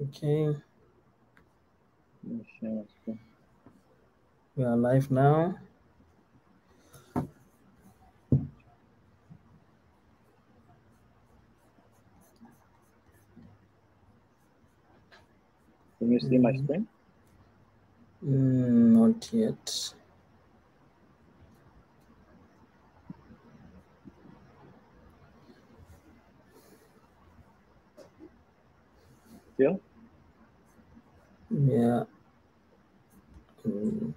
Okay. We are live now. Can you see my screen? Mm, not yet. Still? Yeah. Mm.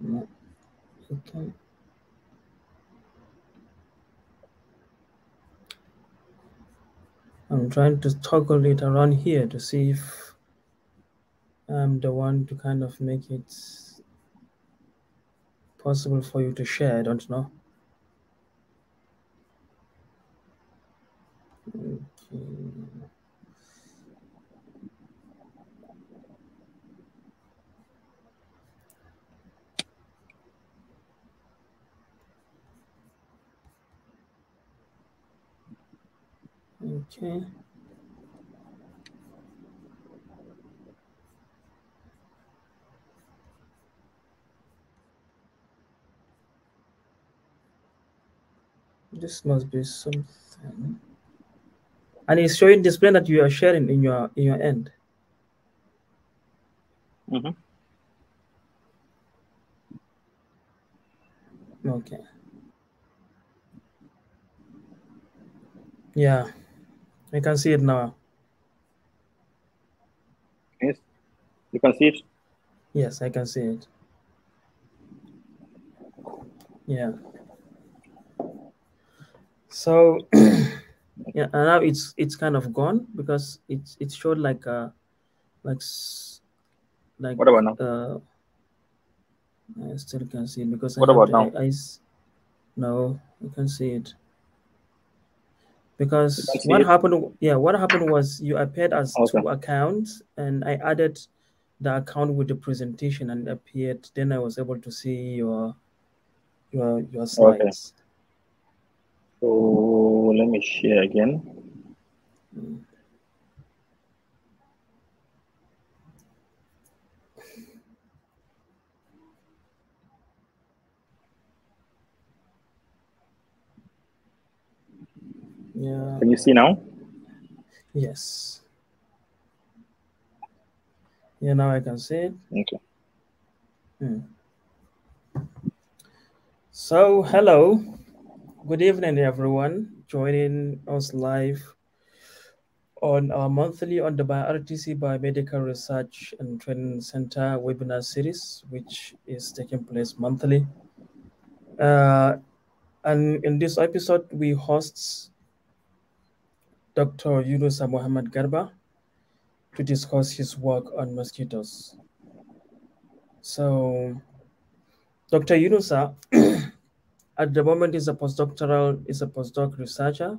No. Okay. I'm trying to toggle it around here to see if I'm the one to kind of make it possible for you to share. I don't know. Okay. Okay. This must be something. And it's showing display that you are sharing in your in your end. Mhm. Okay. Yeah, I can see it now. Yes. You can see it? Yes, I can see it. Yeah. So yeah, and now it's it's kind of gone because it's it showed like uh like like What about now? uh I still can't see it because What I about now? I, I no I can see it because what it? happened yeah what happened was you appeared as Okay. two accounts and I added the account with the presentation and appeared then I was able to see your your your Okay. slides. So let me share again. Yeah. Can you see now? Yes. Yeah, now I can see it. Okay. Hmm. So, hello. Good evening, everyone. Joining us live on our monthly on the RTC Biomedical Research and Training Center webinar series, which is taking place monthly. Uh, and in this episode, we host Dr. Yunusa Muhammad Garba to discuss his work on mosquitoes. So, Dr. Yunusa at the moment is a postdoctoral, is a postdoc researcher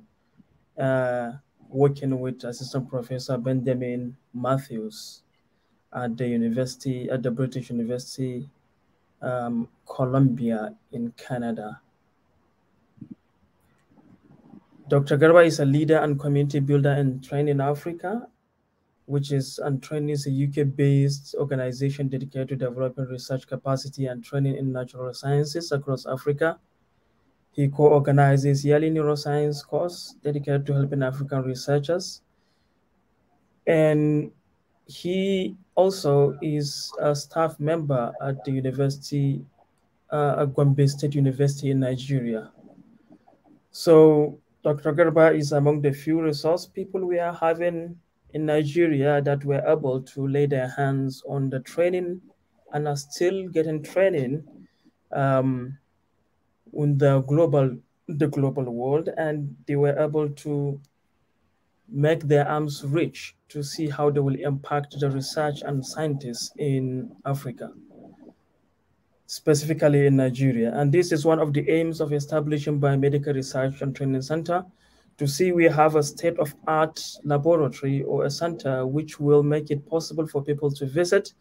uh, working with Assistant Professor Benjamin Matthews at the university, at the British University, um, Columbia in Canada. Dr. Garba is a leader and community builder in TReND in Africa, which is and TReND is a UK-based organization dedicated to developing research capacity and training in natural sciences across Africa. He co-organizes yearly neuroscience course dedicated to helping African researchers. And he also is a staff member at the university, uh, at Gombe State University in Nigeria. So Dr. Garba is among the few resource people we are having in Nigeria that were able to lay their hands on the training and are still getting training um, in the global the global world, and they were able to make their arms reach to see how they will impact the research and scientists in Africa, specifically in Nigeria. And this is one of the aims of establishing Biomedical Research and Training Center to see we have a state-of-art laboratory or a center which will make it possible for people to visit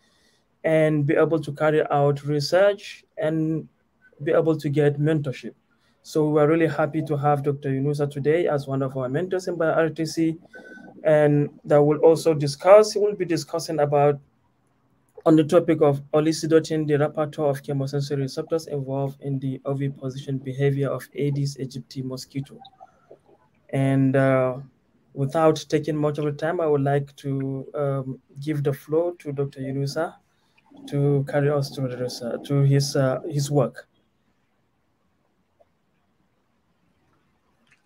and be able to carry out research and be able to get mentorship. So we are really happy to have Dr. Yunusa today as one of our mentors in BioRTC, and that will also discuss, we'll be discussing about on the topic of eliciting the repertoire of chemosensory receptors involved in the oviposition behavior of Aedes aegypti mosquito. And uh, without taking much of the time, I would like to um, give the floor to Dr. Yunusa to carry us through the to his, uh, his work.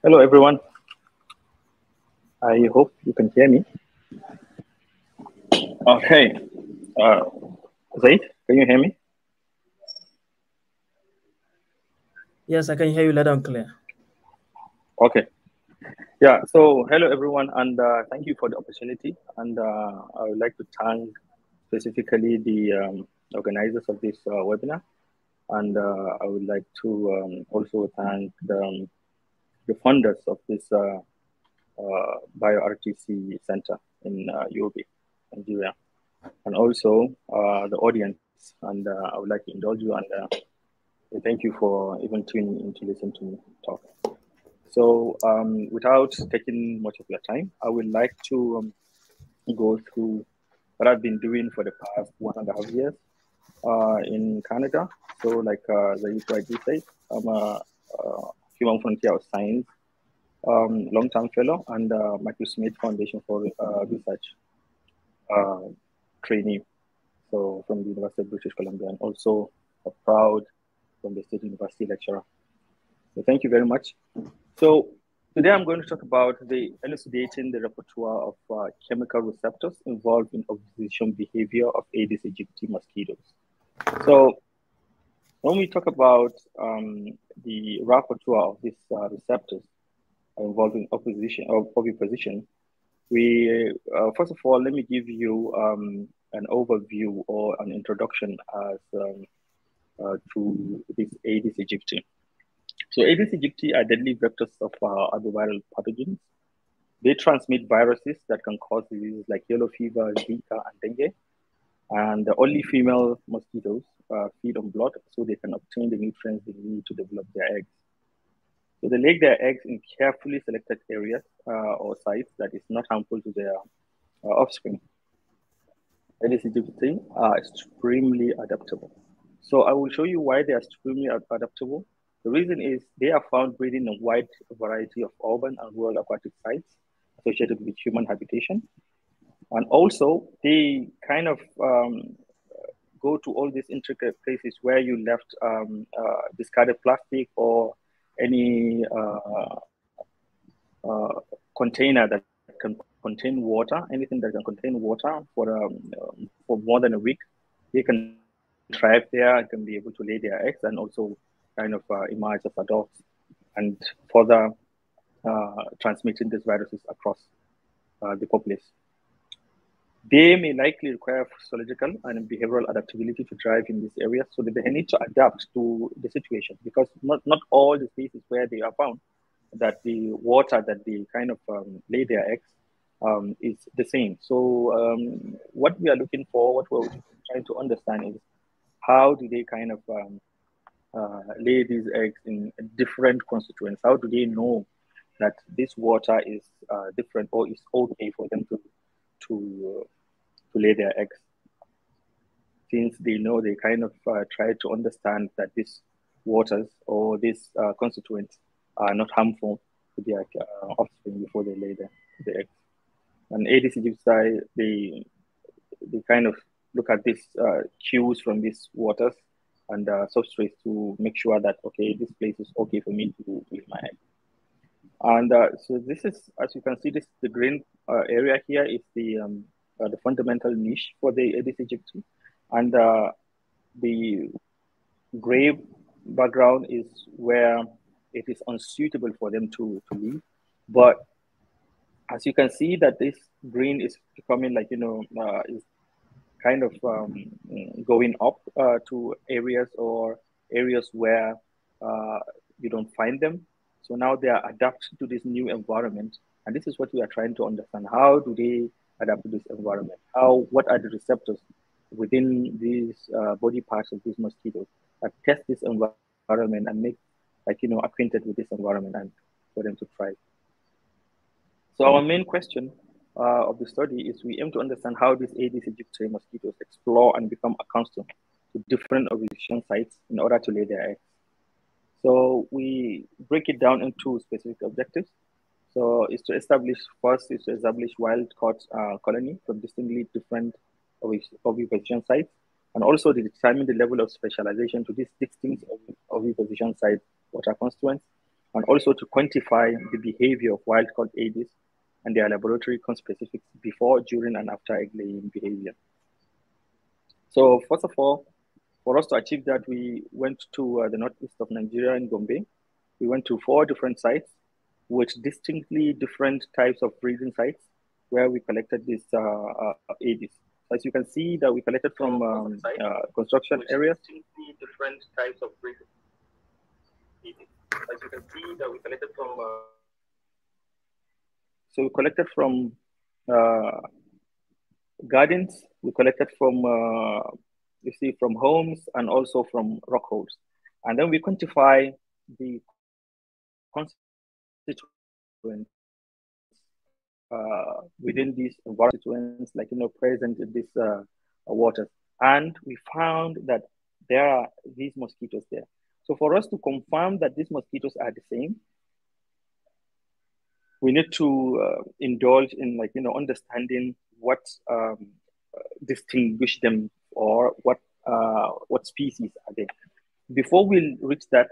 Hello, everyone. I hope you can hear me. Okay. Uh, Zaid, can you hear me? Yes, I can hear you loud and clear. Okay. Yeah, so hello everyone, and uh, thank you for the opportunity. And uh, I would like to thank specifically the um, organizers of this uh, webinar. And uh, I would like to um, also thank the, um, the funders of this uh, uh, BioRTC Center in uh, UOB, Nigeria, and also the audience. And I would like to indulge you and thank you for even tuning in to listen to me talk. So um, without taking much of your time, I would like to um, go through what I've been doing for the past one and a half years uh, in Canada. So like uh, the rightly said, I'm a, Human Frontier of Science um, long-term fellow and uh, Michael Smith Foundation for uh, Research uh, trainee. So from the University of British Columbia and also a proud from the State University lecturer. So thank you very much. So today I'm going to talk about the elucidating the repertoire of uh, chemical receptors involved in oviposition behavior of Aedes aegypti mosquitoes. So when we talk about um, the repertoire of these uh, receptors involved in opposition of oviposition, we uh, first of all let me give you um, an overview or an introduction as um, uh, to this Aedes aegypti. So Aedes aegypti are deadly vectors of uh, arboviral pathogens. They transmit viruses that can cause diseases like yellow fever, Zika, and dengue. And the only female mosquitoes uh, feed on blood so they can obtain the nutrients they need to develop their eggs. So they lay their eggs in carefully selected areas uh, or sites that is not harmful to their uh, offspring. Aedes aegypti are extremely adaptable. So I will show you why they are extremely adaptable the reason is they are found breeding in a wide variety of urban and rural aquatic sites associated with human habitation. And also, they kind of um, go to all these intricate places where you left um, uh, discarded plastic or any uh, uh, container that can contain water, anything that can contain water for, um, for more than a week. They can thrive there, can be able to lay their eggs and also kind of uh, emerge as adults and further uh, transmitting these viruses across uh, the populace. They may likely require physiological and behavioral adaptability to thrive in this area, so they need to adapt to the situation because not, not all the species where they are found that the water that they kind of um, lay their eggs um, is the same. So um, what we are looking for, what we're trying to understand is how do they kind of um, uh, lay these eggs in different constituents? How do they know that this water is uh, different or is okay for them to to to lay their eggs? Since they know, they kind of uh, try to understand that these waters or these uh, constituents are not harmful to their uh, offspring before they lay the, the eggs. And Aedes aegypti, they they kind of look at these cues from these waters and uh, substrates to make sure that okay this place is okay for me to leave my egg and uh, so this is as you can see this the green uh, area here is the um, uh, the fundamental niche for the Aedes aegypti and uh, the gray background is where it is unsuitable for them to, to live but as you can see that this green is becoming like you know uh, is kind of um, going up uh, to areas or areas where uh, you don't find them. So now they are adapted to this new environment. And this is what we are trying to understand. How do they adapt to this environment? How, what are the receptors within these uh, body parts of these mosquitoes that test this environment and make like, you know, acquainted with this environment and for them to thrive. So our main question uh, of the study is we aim to understand how these Aedes aegypti mosquitoes explore and become accustomed to different ovulation sites in order to lay their eggs. So we break it down into specific objectives. So it's to establish, first is to establish wild caught uh, colony from distinctly different oviposition sites, and also to determine the level of specialization to these distinct oviposition site water constituents, and also to quantify the behavior of wild caught Aedes and their laboratory conspecifics before, during, and after egg laying behavior. So first of all, for us to achieve that, we went to uh, the northeast of Nigeria in Gombe. We went to four different sites with distinctly different types of breeding sites where we collected these uh, uh. As you can see that we collected from um, uh, construction areas. different types of breeding. As you can see that we collected from uh, so we collected from uh, gardens, we collected from, uh, you see, from homes and also from rock holes. And then we quantify the constituents uh, within these constituents, like, you know, present in these uh, waters. And we found that there are these mosquitoes there. So for us to confirm that these mosquitoes are the same, we need to uh, indulge in like you know understanding what um, distinguish them or what uh, what species are they. Before we reach that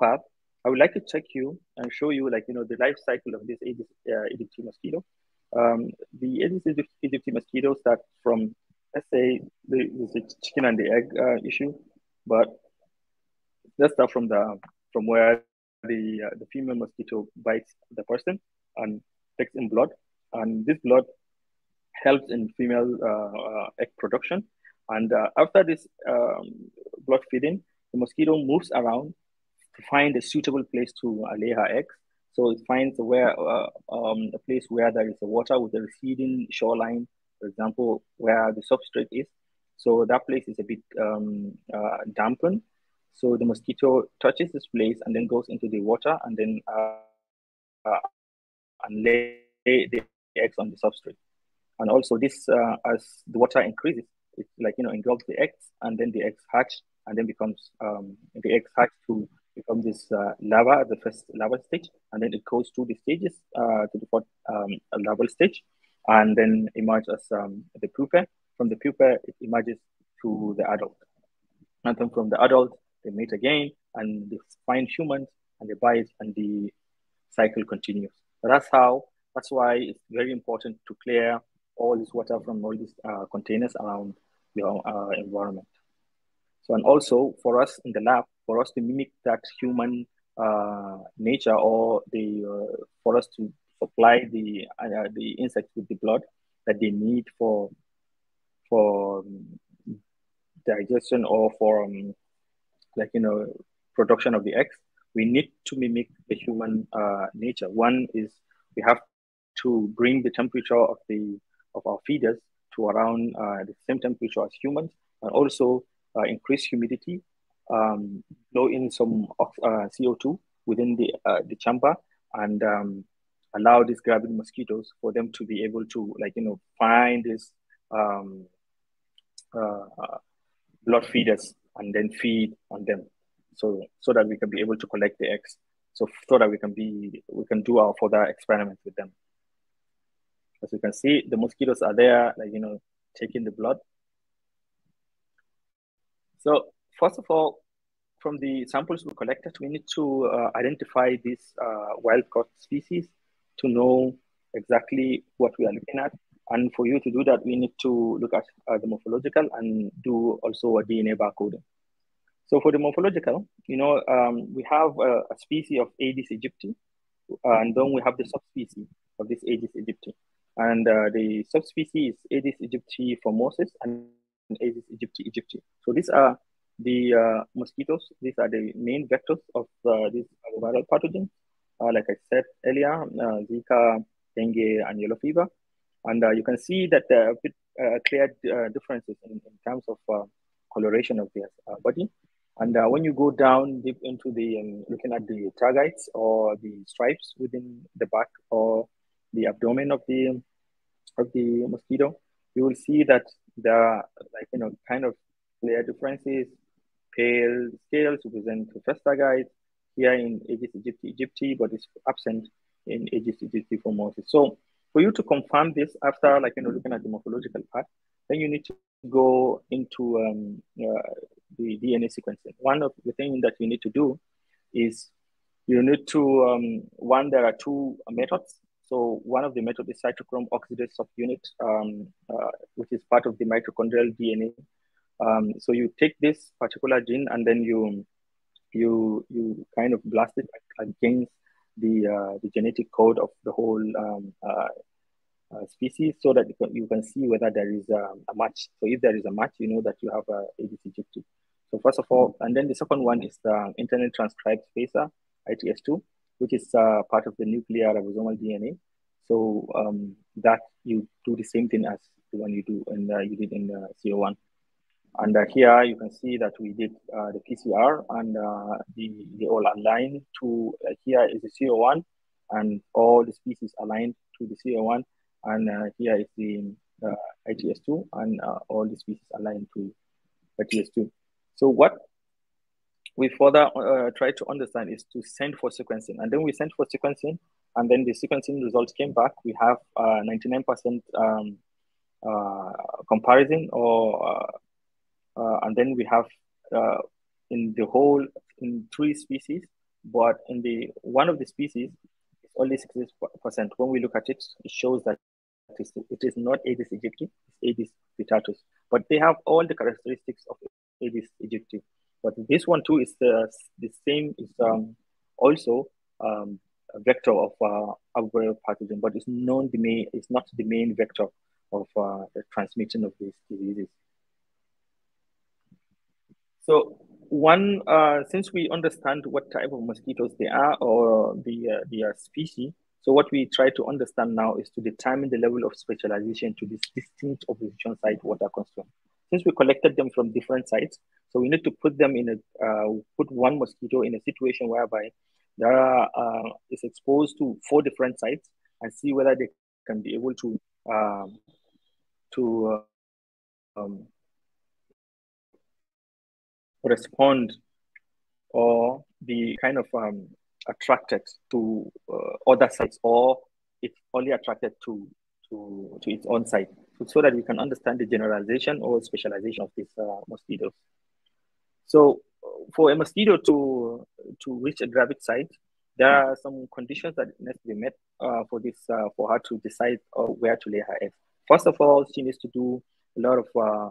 path, I would like to take you and show you like you know the life cycle of this Aedes uh, aegypti mosquito. Um, the Aedes aegypti mosquito start from let's say the, the chicken and the egg uh, issue, but let's start from the from where the uh, the female mosquito bites the person and takes in blood, and this blood helps in female uh, uh egg production. And uh, after this um, blood feeding, the mosquito moves around find a suitable place to uh, lay her eggs. So it finds where um, a place where there is a water with a receding shoreline, for example, where the substrate is. So that place is a bit um, dampened so the mosquito touches this place and then goes into the water and then uh, uh, and lay the eggs on the substrate. And also this, uh, as the water increases, it like, you know, engulfs the eggs and then the eggs hatch and then becomes, um, the eggs hatch to become this uh, larva, the first lava stage. And then it goes through the stages uh, to the fourth um, larval stage and then emerge as um, the pupa. From the pupa, it emerges to the adult. And then from the adult, they mate again and they find humans and they bite and the cycle continues. But that's how, that's why it's very important to clear all this water from all these uh, containers around your uh, environment. So, and also for us in the lab, for us to mimic that human uh, nature or the, uh, for us to supply the, uh, the insects with the blood that they need for, for um, digestion or for um, like you know production of the eggs we need to mimic the human uh, nature. One is we have to bring the temperature of the of our feeders to around uh, the same temperature as humans and also uh, increase humidity um, blow in some uh, co2 within the uh, the chamber and um, allow these gravid mosquitoes for them to be able to like you know find this um, uh, blood feeders and then feed on them. So so that we can be able to collect the eggs. So so that we can be we can do our further experiments with them. As you can see the mosquitoes are there like you know taking the blood. So first of all from the samples we collected we need to uh, identify these uh, wild caught species to know exactly what we are looking at and for you to do that, we need to look at uh, the morphological and do also a DNA barcoding. So for the morphological, you know, um, we have a, a, species of Aedes aegypti, and then we have the subspecies of this Aedes aegypti. And uh, the subspecies is Aedes aegypti formosus and Aedes aegypti aegypti. So these are the uh, mosquitoes. These are the main vectors of uh, these viral pathogens. Uh, like I said earlier, uh, Zika, dengue, and yellow fever. And uh, you can see that there are a bit uh, clear uh, differences in, in, terms of uh, coloration of their uh, body. And uh, when you go down deep into the um, looking at the tergites or the stripes within the back or the abdomen of the of the mosquito, you will see that there are like you know kind of clear differences. Pale scales represent tergite here in Aedes aegypti aegypti, but it's absent in Aedes aegypti formosus. So for you to confirm this after like you know looking at the morphological part, then you need to go into um, uh, the DNA sequencing. One of the things that you need to do is you need to um, one there are two methods so one of the methods is cytochrome oxidase subunit, um, uh, which is part of the mitochondrial DNA. Um, so you take this particular gene and then you you you kind of blast it against the uh, the genetic code of the whole um, uh, uh, species, so that you can, see whether there is um, a match. So if there is a match, you know that you have a aegypti. So first of all, and then the second one is the internal transcribed spacer, ITS2 which is uh, part of the nuclear ribosomal DNA. So um, that you do the same thing as the one you do and uh, you did in the CO1. And uh, here you can see that we did uh, the PCR and uh, the, they all aligned to, uh, here is the CO1 and all the species aligned to the CO1. And here is the ITS2 and all the species aligned to ITS2. So what we further uh, try to understand is to send for sequencing. And then we sent for sequencing, and then the sequencing results came back. We have 99% uh, um, uh, comparison, or uh, uh, and then we have in the whole in three species, but in the one of the species, it's only 60%. When we look at it, it shows that it is, not Aedes aegypti, it's Aedes vittatus, but they have all the characteristics of Aedes aegypti. But this one too is the, the same, is um, also um, a vector of uh, arboviral pathogen, but it's, non the main, it's not the main vector of uh, the transmission of these diseases. So one, uh, since we understand what type of mosquitoes they are or the, uh, the species, so what we try to understand now is to determine the level of specialization to this distinct oviposition site water constraint since we collected them from different sites, so we need to put them in a uh, put one mosquito in a situation whereby there are uh, is exposed to four different sites and see whether they can be able to um, to uh, um, respond or be kind of um, attracted to uh, other sites or it's only attracted to to, to its own site so that we can understand the generalization or specialization of these uh, mosquitoes. So for a mosquito to, to reach a gravid site, there are some conditions that need to be met uh, for this uh, for her to decide uh, where to lay her eggs. First of all, she needs to do a lot of uh, uh,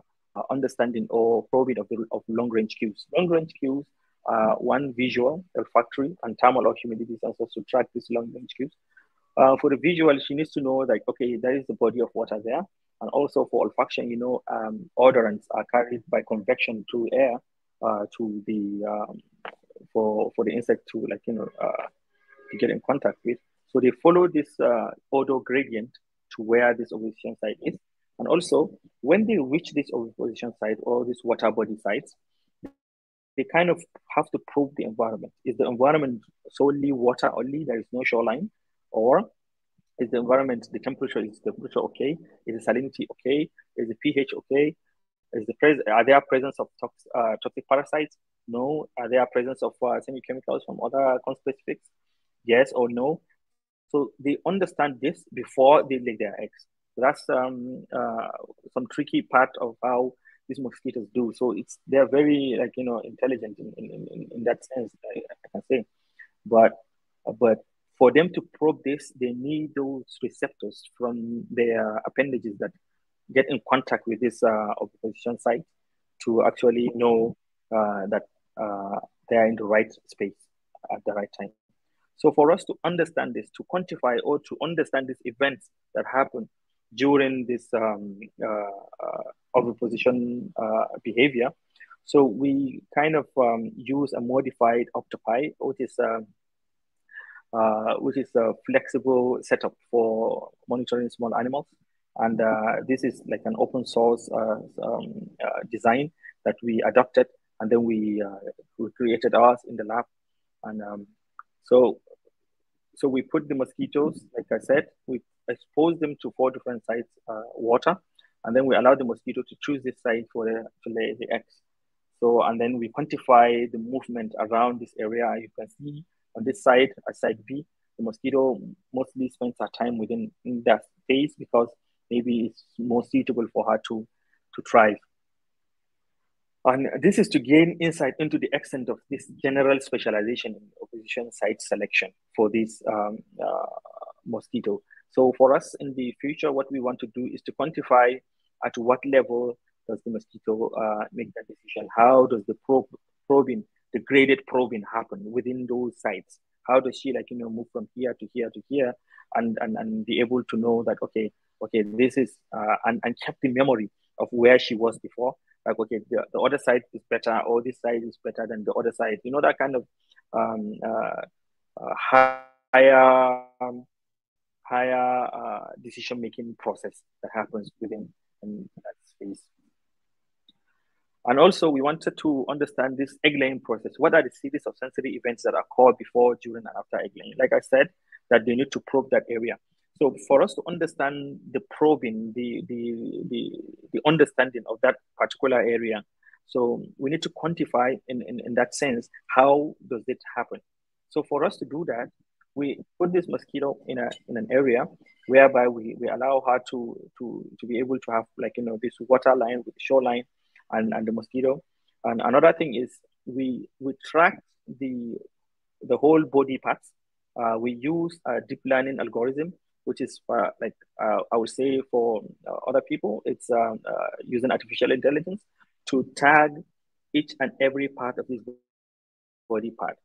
understanding or probing of the of long range cues. Long range cues are one visual, olfactory, and thermal or humidity sensors to track these long range cues. for the visual, she needs to know like okay, there is the body of water there and also for olfaction, you know, um, odorants are carried by convection through air uh, to the um, for for the insect to like you know uh, to get in contact with. So they follow this uh, odor gradient to where this ovulation site is, and also when they reach this ovulation site or this water body sites, they kind of have to probe the environment. Is the environment solely water only? There is no shoreline, or is the environment, the temperature, is the temperature okay? Is the salinity okay? Is the pH okay? Is the pres- are there presence of tox- uh, toxic parasites? No. Are there presence of uh, semiochemicals from other conspecifics? Yes or no. So they understand this before they lay their eggs. That's um, uh, some tricky part of how these mosquitoes do. So it's they're very like you know intelligent in, in, in, in that sense. I, I can say, but but for them to probe this, they need those receptors from their appendages that get in contact with this uh, oviposition site to actually know uh, that uh, they are in the right space at the right time. So for us to understand this, to quantify or to understand these events that happen during this um, uh, uh, uh, behavior, so we kind of um, use a modified octopi, which is um, uh, which is a flexible setup for monitoring small animals. And this is like an open source um, design that we adopted and then we uh, we created ours in the lab, and um, so so we put the mosquitoes, like I said, we expose them to four different sites uh, water, and then we allow the mosquito to choose this site for the, to lay the eggs. So and then we quantify the movement around this area. You can see on this side, at side B, the mosquito mostly spends her time within in that space because maybe it's more suitable for her to to thrive. And this is to gain insight into the extent of this general specialization in oviposition site selection for this um, uh, mosquito. So for us in the future, what we want to do is to quantify at what level does the mosquito uh, make that decision? How does the probe, probing, the graded probing happen within those sites? How does she like, you know, move from here to here to here and, and, and be able to know that, okay, okay, this is, uh, and, and kept the memory of where she was before like okay the, the other side is better or this side is better than the other side you know that kind of um, uh, uh, higher um, higher uh, decision making process that happens within that space. And also we wanted to understand this egg laying process. What are the series of sensory events that called before during and after egg laying? Like i said that they need to probe that area. So for us to understand the probing, the, the, the, the understanding of that particular area, so we need to quantify in, in, in that sense, how does it happen? So for us to do that, we put this mosquito in a in an area whereby we, we allow her to, to to be able to have like you know this water line with the shoreline and, and the mosquito. And another thing is we we track the the whole body parts. Uh, we use a deep learning algorithm which is uh, like uh, I would say for uh, other people, it's um, uh, using artificial intelligence to tag each and every part of this body part.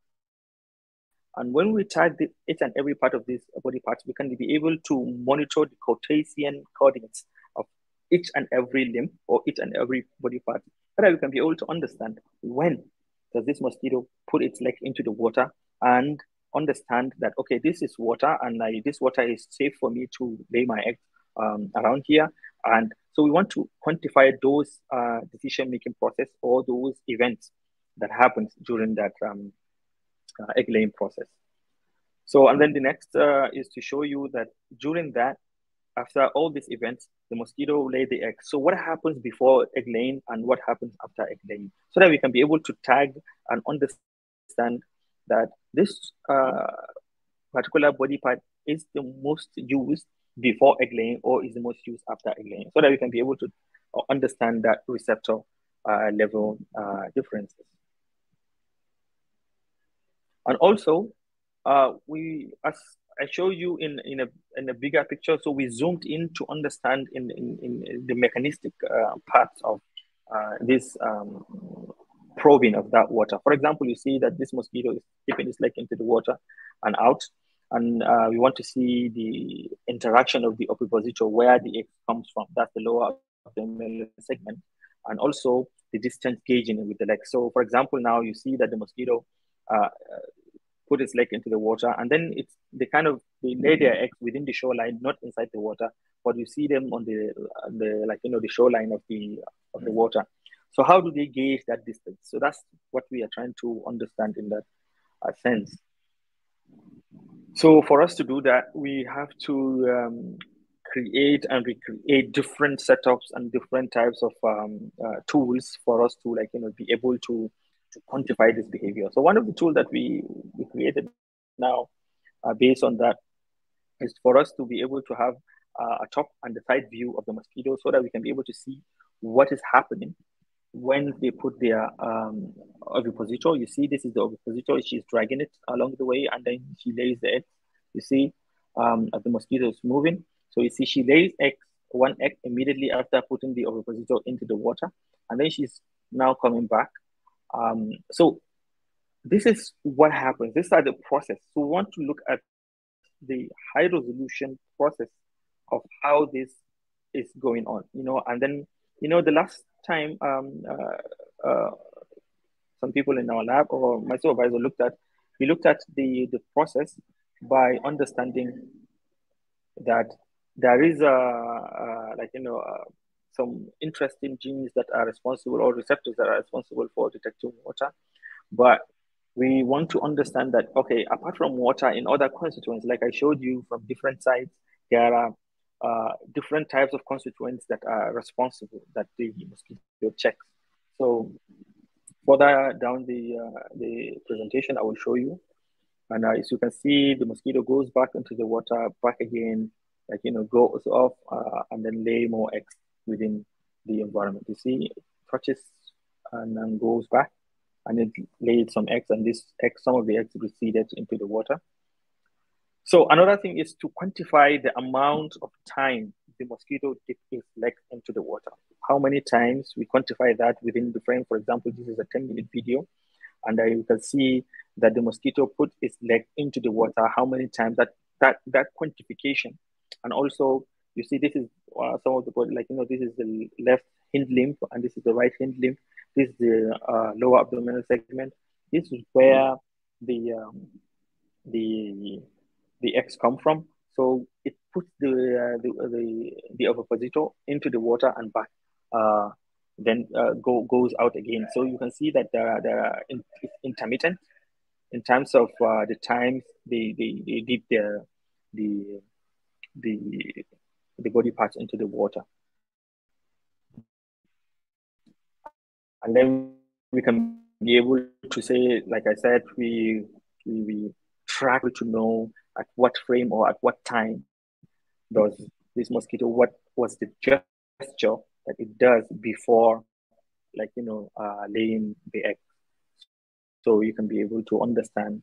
And when we tag the, each and every part of this body part, we can be able to monitor the Cartesian coordinates of each and every limb or each and every body part, so that we can be able to understand when does this mosquito put its leg into the water and understand that okay this is water and I, this water is safe for me to lay my egg um, around here. And so we want to quantify those uh, decision making process or those events that happens during that um, egg laying process. So and then the next uh, is to show you that during that after all these events the mosquito lay the egg. So what happens before egg laying and what happens after egg laying so that we can be able to tag and understand that this uh, particular body part is the most used before egg laying or is the most used after egg laying so that we can be able to uh, understand that receptor uh, level uh, differences. And also, uh, we as I show you in, in a in a bigger picture, so we zoomed in to understand in, in, in the mechanistic uh, parts of uh, this um, probing of that water. For example, you see that this mosquito is dipping its leg into the water and out. And uh, we want to see the interaction of the ovipositor, where the egg comes from. That's the lower abdominal segment. And also the distance gauging with the leg. So for example, now you see that the mosquito uh, put its leg into the water and then it's they kind of they lay their eggs within the shoreline, not inside the water, but you see them on the, the like, you know, the shoreline of the, of the water. So how do they gauge that distance? So that's what we are trying to understand in that uh, sense. So for us to do that, we have to um, create and recreate different setups and different types of um, uh, tools for us to like you know be able to to quantify this behavior. So one of the tools that we we created now, uh, based on that, is for us to be able to have uh, a top and the side view of the mosquito, so that we can be able to see what is happening when they put their um, ovipositor, you see this is the ovipositor, she's dragging it along the way and then she lays the egg. You see um, the mosquito is moving. So you see she lays egg, one egg immediately after putting the ovipositor into the water and then she's now coming back. Um, so this is what happens. This is the process. So we want to look at the high resolution process of how this is going on, you know, and then, you know, the last time um, uh, uh, some people in our lab or my supervisor looked at, we looked at the, the process by understanding that there is a, a like, you know, a some interesting genes that are responsible or receptors that are responsible for detecting water. But we want to understand that, okay, apart from water in other constituents, like I showed you from different sites, there are uh, different types of constituents that are responsible that the mosquito checks. So further down the, uh, the presentation, I will show you. And uh, as you can see, the mosquito goes back into the water, back again, like, you know, goes off uh, and then lay more eggs within the environment. You see, it touches and then goes back and it laid some eggs and this egg, some of the eggs receded into the water. So another thing is to quantify the amount of time the mosquito dips its leg into the water. How many times we quantify that within the frame. For example, this is a 10 minute video and uh, you can see that the mosquito put its leg into the water, how many times that, that, that quantification. And also you see this is uh, some of the body, like, you know, this is the left hind limb and this is the right hind limb. This is the uh, lower abdominal segment. This is where the, um, the, the eggs come from. So it puts the, uh, the, the, the ovipositor into the water and back. Uh, then uh, go, goes out again. So you can see that there are, there are in, intermittent in terms of uh, the times they, they, they dip the, the, the, the body parts into the water. And then we can be able to say, like I said, we, we, we track to know at what frame or at what time does this mosquito, what was the gesture that it does before, like, you know, uh, laying the egg. So you can be able to understand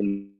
and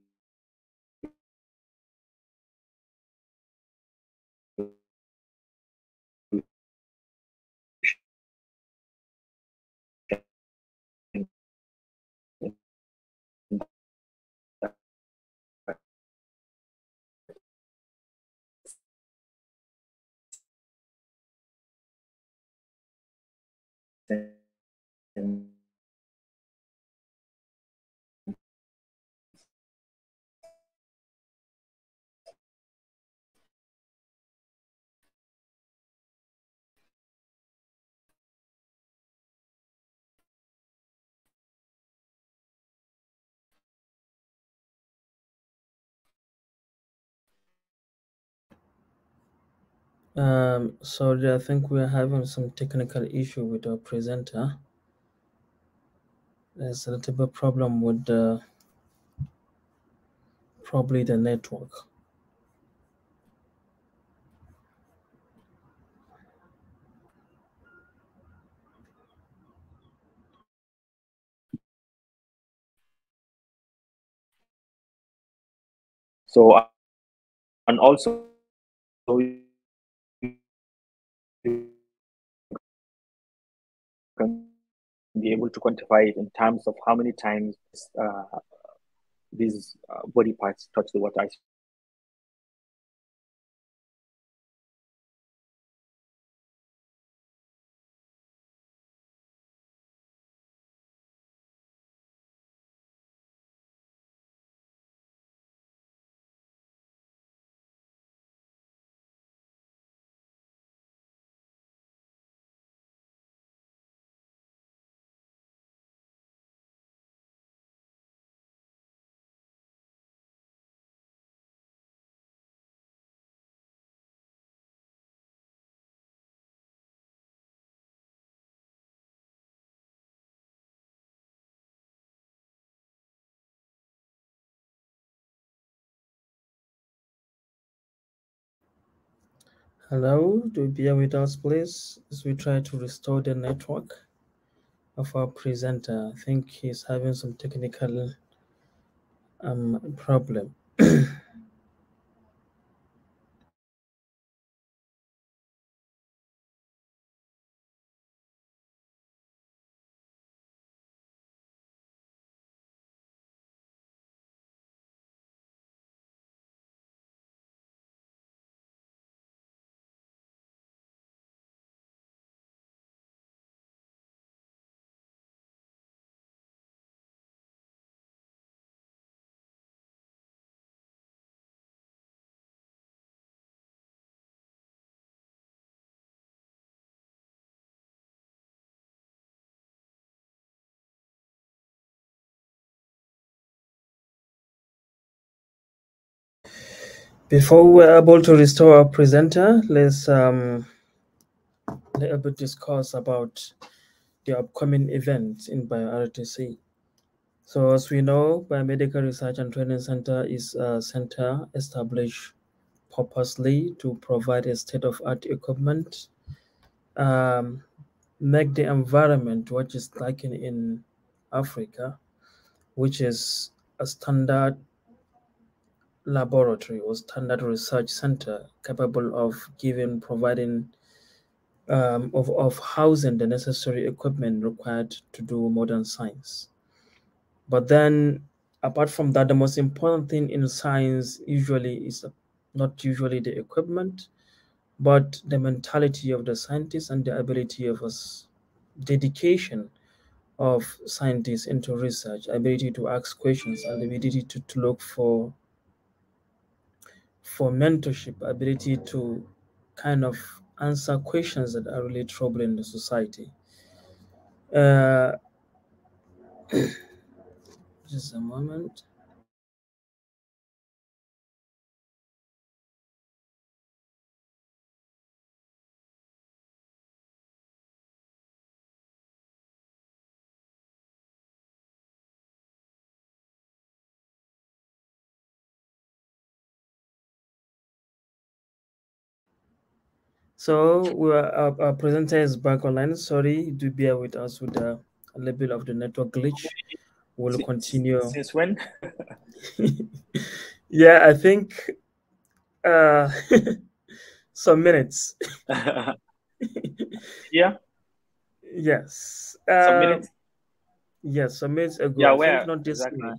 Um, sorry, I think we're having some technical issue with our presenter. There's a little bit problem with the probably the network. So, and also, be able to quantify it in terms of how many times uh, these uh, body parts touch the water. Hello, do bear with us, please, as we try to restore the network. of our presenter. I think he's having some technical um, problem. Before we're able to restore our presenter, let's um, little bit discuss about the upcoming events in BioRTC. So as we know, Biomedical Research and Training Center is a center established purposely to provide a state-of-art equipment, um, make the environment which is in, in Africa, which is a standard laboratory or standard research center capable of giving, providing, um, of, of housing the necessary equipment required to do modern science. But then, apart from that, the most important thing in science usually is not usually the equipment, but the mentality of the scientists and the ability of us, dedication of scientists into research, ability to ask questions, and ability to, to look for for mentorship, ability to kind of answer questions that are really troubling the society. Uh, just a moment. So we are, our, our, presenter is back online. Sorry, do bear with us with a, a little bit of the network glitch. We'll since, continue. Since when? yeah, I think uh, some minutes. yeah. Yes. Uh, some minutes. Yes, some minutes ago. Yeah, where not this exactly?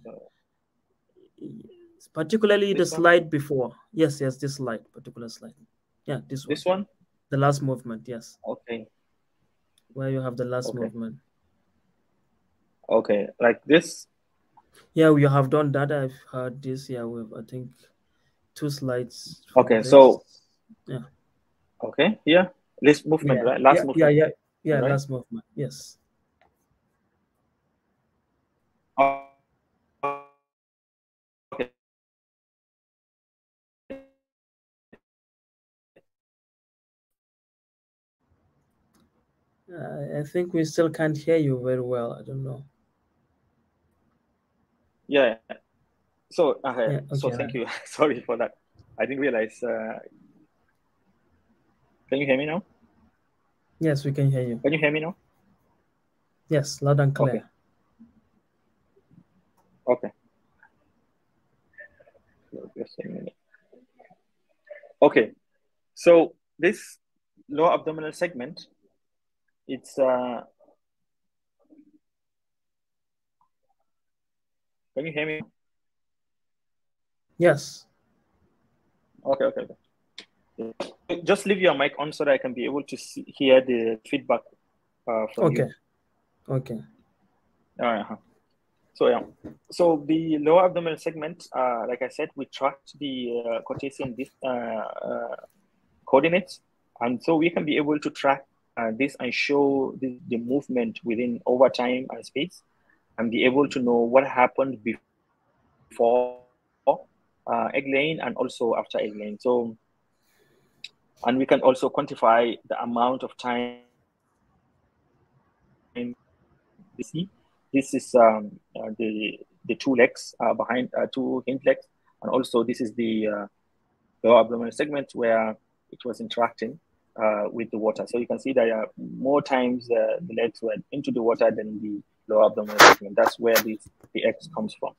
Particularly This the one? slide before. Yes, yes, this slide, particular slide. Yeah, this one. This one? The last movement, yes. Okay. Where you have the last Okay. movement. Okay. Like this? Yeah, we have done that. I've had this. Yeah, we've I think two slides. Okay, this. so Yeah. okay, yeah. This movement, yeah, right? Last yeah, movement. yeah, yeah, yeah, right? last movement. Yes. Oh, Uh, I think we still can't hear you very well. I don't know. Yeah. So okay. Yeah, so okay, thank you. Sorry for that. I didn't realize. Uh, can you hear me now? Yes, we can hear you. Can you hear me now? Yes, loud and clear. Okay. Okay. Just a minute. Okay. So this lower abdominal segment, it's uh can you hear me? Yes. Okay, okay, okay. Just leave your mic on so that I can be able to see, hear the feedback uh, from Okay. you. Okay. Uh-huh. So yeah, so the lower abdominal segment, uh, like I said, we tracked the uh, Cartesian dis- uh, uh, coordinates, and so we can be able to track uh, this and show the, the movement within over time and space, and be able to know what happened before uh, egg laying and also after egg laying. So, and we can also quantify the amount of time. See, this is um, uh, the the two legs uh, behind uh, two hind legs, and also this is the uh, lower abdominal segment where it was interacting uh, with the water. So you can see that are more times uh, the legs were into the water than the lower abdominal segment. That's where the, the X comes from.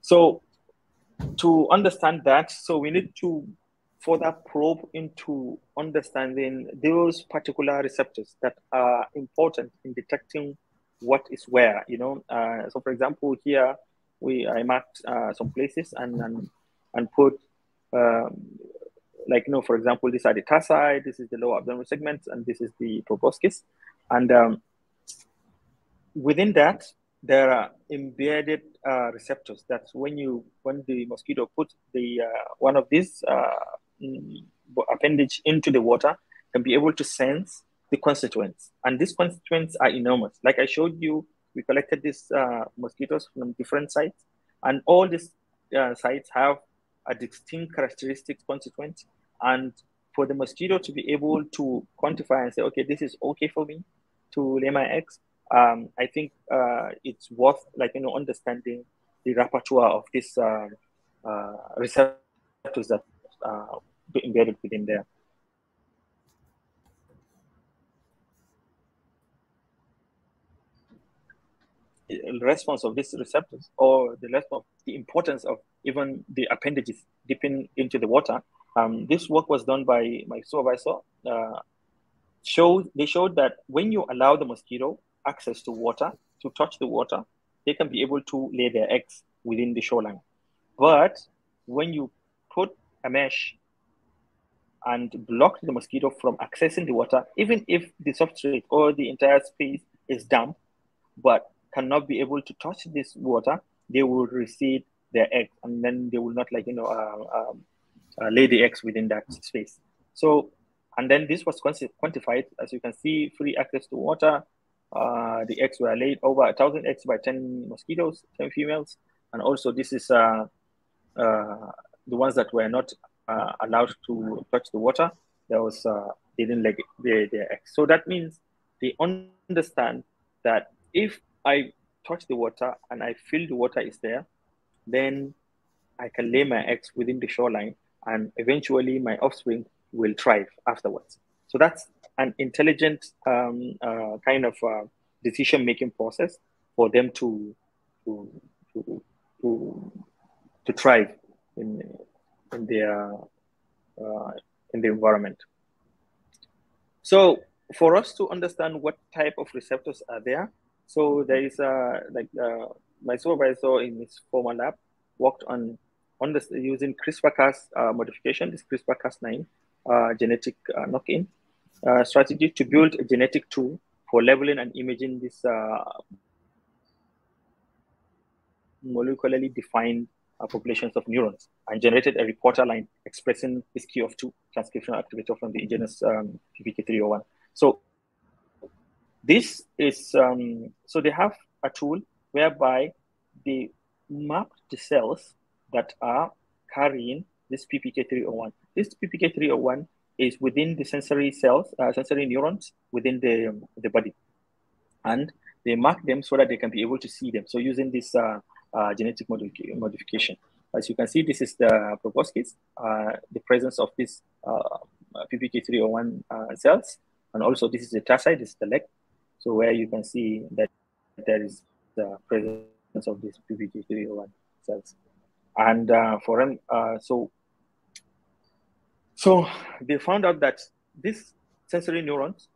So to understand that, so we need to further probe into understanding those particular receptors that are important in detecting what is where. You know, uh, so for example, here we I marked uh, some places and and, and put um, like you know, for example, these are the tarsi, this is the lower abdominal segments, and this is the proboscis, and um, within that there are embedded uh, receptors. That's when you when the mosquito put the uh, one of these uh, mm, appendage into the water, can be able to sense the constituents, and these constituents are enormous. Like I showed you, we collected these uh, mosquitoes from different sites, and all these uh, sites have a distinct characteristic constituent. And for the mosquito to be able to quantify and say, okay, this is okay for me to lay my eggs, um, I think uh, it's worth like you know understanding the repertoire of these uh, uh, receptors that are embedded within there. The response of these receptors or the response, the importance of even the appendages dipping into the water. Um, this work was done by my supervisor. Uh, showed they showed that when you allow the mosquito access to water, to touch the water, they can be able to lay their eggs within the shoreline. But when you put a mesh and block the mosquito from accessing the water, even if the substrate or the entire space is damp, but cannot be able to touch this water, they will receive their egg, and then they will not like you know uh, um, uh, lay the eggs within that space. So, and then this was quantified, as you can see, free access to water, uh, the eggs were laid over a thousand eggs by 10 mosquitoes, 10 females. And also this is uh, uh, the ones that were not uh, allowed to touch the water. There was, uh, they didn't lay their, their eggs. So that means they understand that if I touch the water and I feel the water is there, then I can lay my eggs within the shoreline and eventually my offspring will thrive afterwards. So that's an intelligent um, uh, kind of uh, decision making process for them to to to to, to thrive in in their uh, in the environment. So for us to understand what type of receptors are there, so there is a like uh, my supervisor in his former lab worked on on this using CRISPR-Cas uh, modification, this CRISPR-Cas9 uh, genetic uh, knock-in, uh, strategy to build a genetic tool for labeling and imaging this uh, molecularly defined uh, populations of neurons and generated a reporter line expressing this key of 2 transcriptional activator from the indigenous um, PPK301. So this is, um, so they have a tool whereby they map the cells that are carrying this PPK301. This PPK301 is within the sensory cells, uh, sensory neurons within the, um, the body. And they mark them so that they can be able to see them. So using this uh, uh, genetic modific modification. As you can see, this is the proboscis, uh, the presence of this uh, PPK301 uh, cells. And also this is the tarsi, this is the leg. So where you can see that there is the presence of this PPK301 cells. And for them, so so they found out that these sensory neurons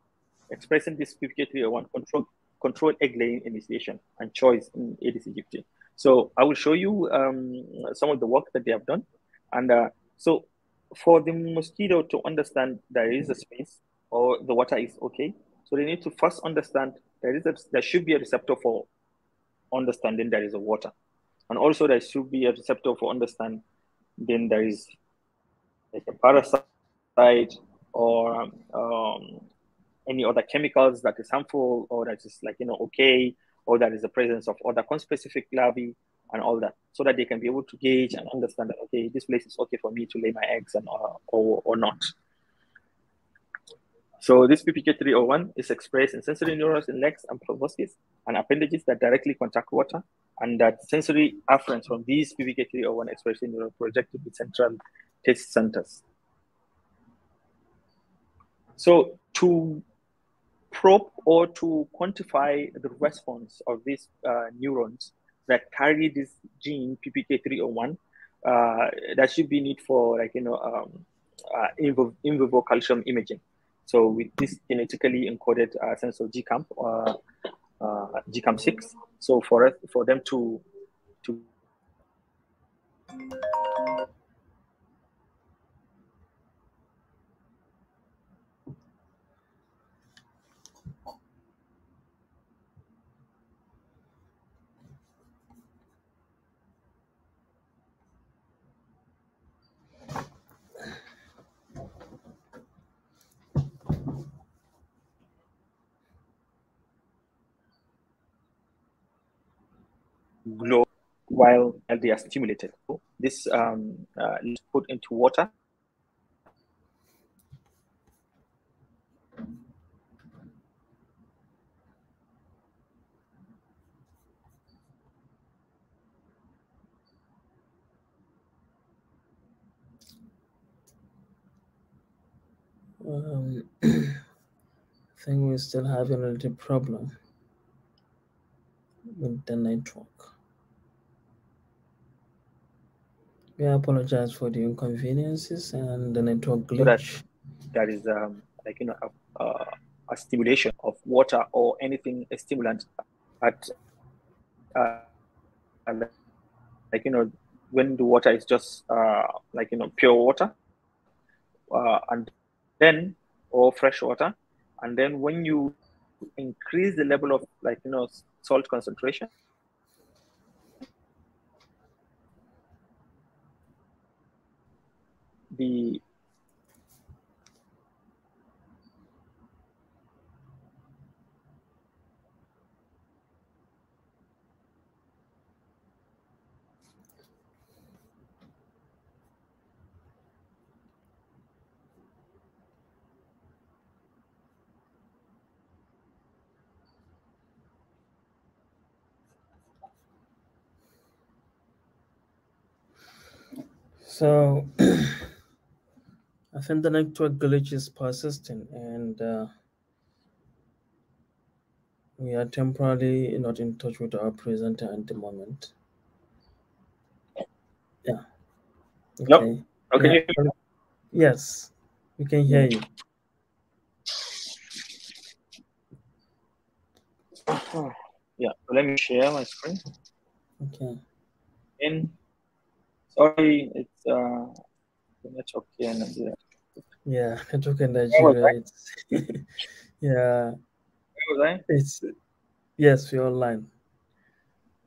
expressing this PPK301 control, control egg laying initiation and choice in Aedes aegypti. So I will show you um, some of the work that they have done. And uh, so for the mosquito to understand there is a space or the water is okay, so they need to first understand there is a, there should be a receptor for understanding there is a water. And also there should be a receptor for understanding. Then there is like a parasite or um, any other chemicals that is harmful or that is like, you know, okay, or that is the presence of other conspecific larvae and all that, so that they can be able to gauge and understand that, okay, this place is okay for me to lay my eggs and uh, or, or not. So this PPK301 is expressed in sensory neurons in legs and proboscis and appendages that directly contact water and that sensory afferents from these PPK301 expression neuron projected to central taste centers. So to probe or to quantify the response of these uh, neurons that carry this gene PPK301, uh, that should be need for like you know um, uh, in, vivo, in, vivo, calcium imaging. So with this genetically encoded uh, sensor GCAMP, uh, uh, GCAMP6, so for for them to to glow while they are stimulated. This um, uh, is put into water. Um, I think we're still having a little problem with the network. We apologize for the inconveniences and the network glitch. So that, that is um, like you know a, a, stimulation of water or anything a stimulant at uh, like you know when the water is just uh, like you know pure water uh, and then or fresh water and then when you increase the level of like you know salt concentration the So I think the network glitch is persisting and uh, we are temporarily not in touch with our presenter at the moment. Yeah. Okay. Okay. Yeah. Yes, we can hear you. Yeah, let me share my screen. Okay. In sorry, it's uh network here in Nigeria. Yeah, network in Nigeria. It's, yeah. It's yes, we're online.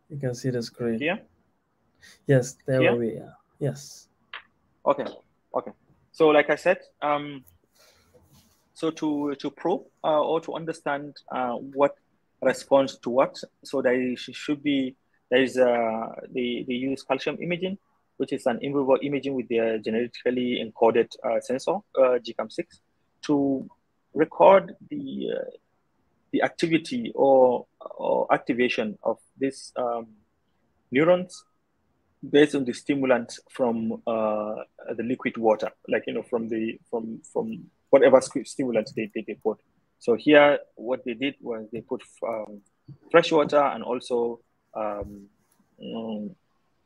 You can see the screen. Yeah. Yes, there here? we are. Yes. Okay. Okay. So like I said, um so to to probe uh, or to understand uh, what responds to what, so there should be there is uh, they, they use calcium imaging which is an in vivo imaging with their genetically encoded uh, sensor, uh, GCAM6, to record the uh, the activity or, or activation of these um, neurons based on the stimulant from uh, the liquid water, like you know from the from from whatever stimulant they, they, they put. So here, what they did was they put um, fresh water and also um, um,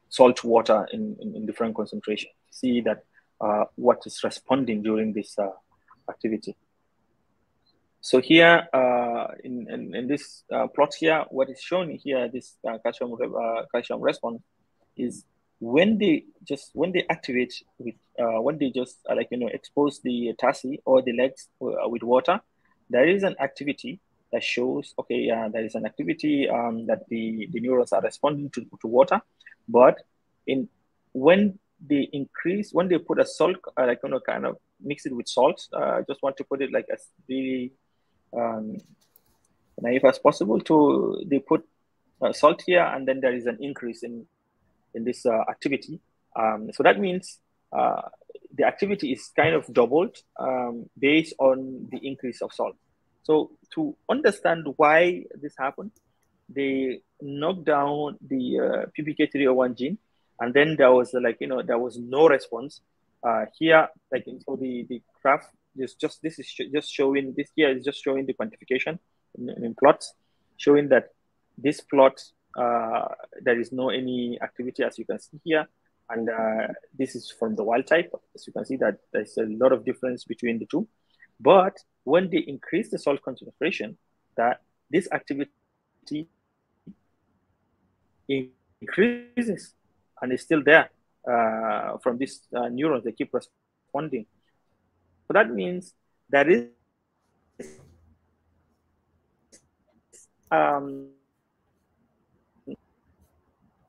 salt water in, in, in different concentration to see that uh, what is responding during this uh, activity. So here uh, in, in, in, this uh, plot here, what is shown here, this uh, calcium, uh, calcium response is when they just, when they activate with, when they just like, you know, expose the tarsi or the legs with water, there is an activity that shows, okay, yeah, there is an activity um, that the, the neurons are responding to, to water, but in when they increase, when they put a salt, uh, like you know, kind of mix it with salt. Uh, I just want to put it like as really um, naive as possible. To they put uh, salt here, and then there is an increase in in this uh, activity. Um, so that means uh, the activity is kind of doubled um, based on the increase of salt. So to understand why this happened, they knocked down the uh, PPK301 gene, and then there was like you know there was no response. Uh, here, like so the the graph This just this is sh- just showing this here is just showing the quantification in, in plots, showing that this plot uh, there is no any activity as you can see here, and uh, this is from the wild type. As you can see that there's a lot of difference between the two, but when they increase the salt concentration, that this activity increases and is still there uh, from these uh, neurons. They keep responding. So that means there is um,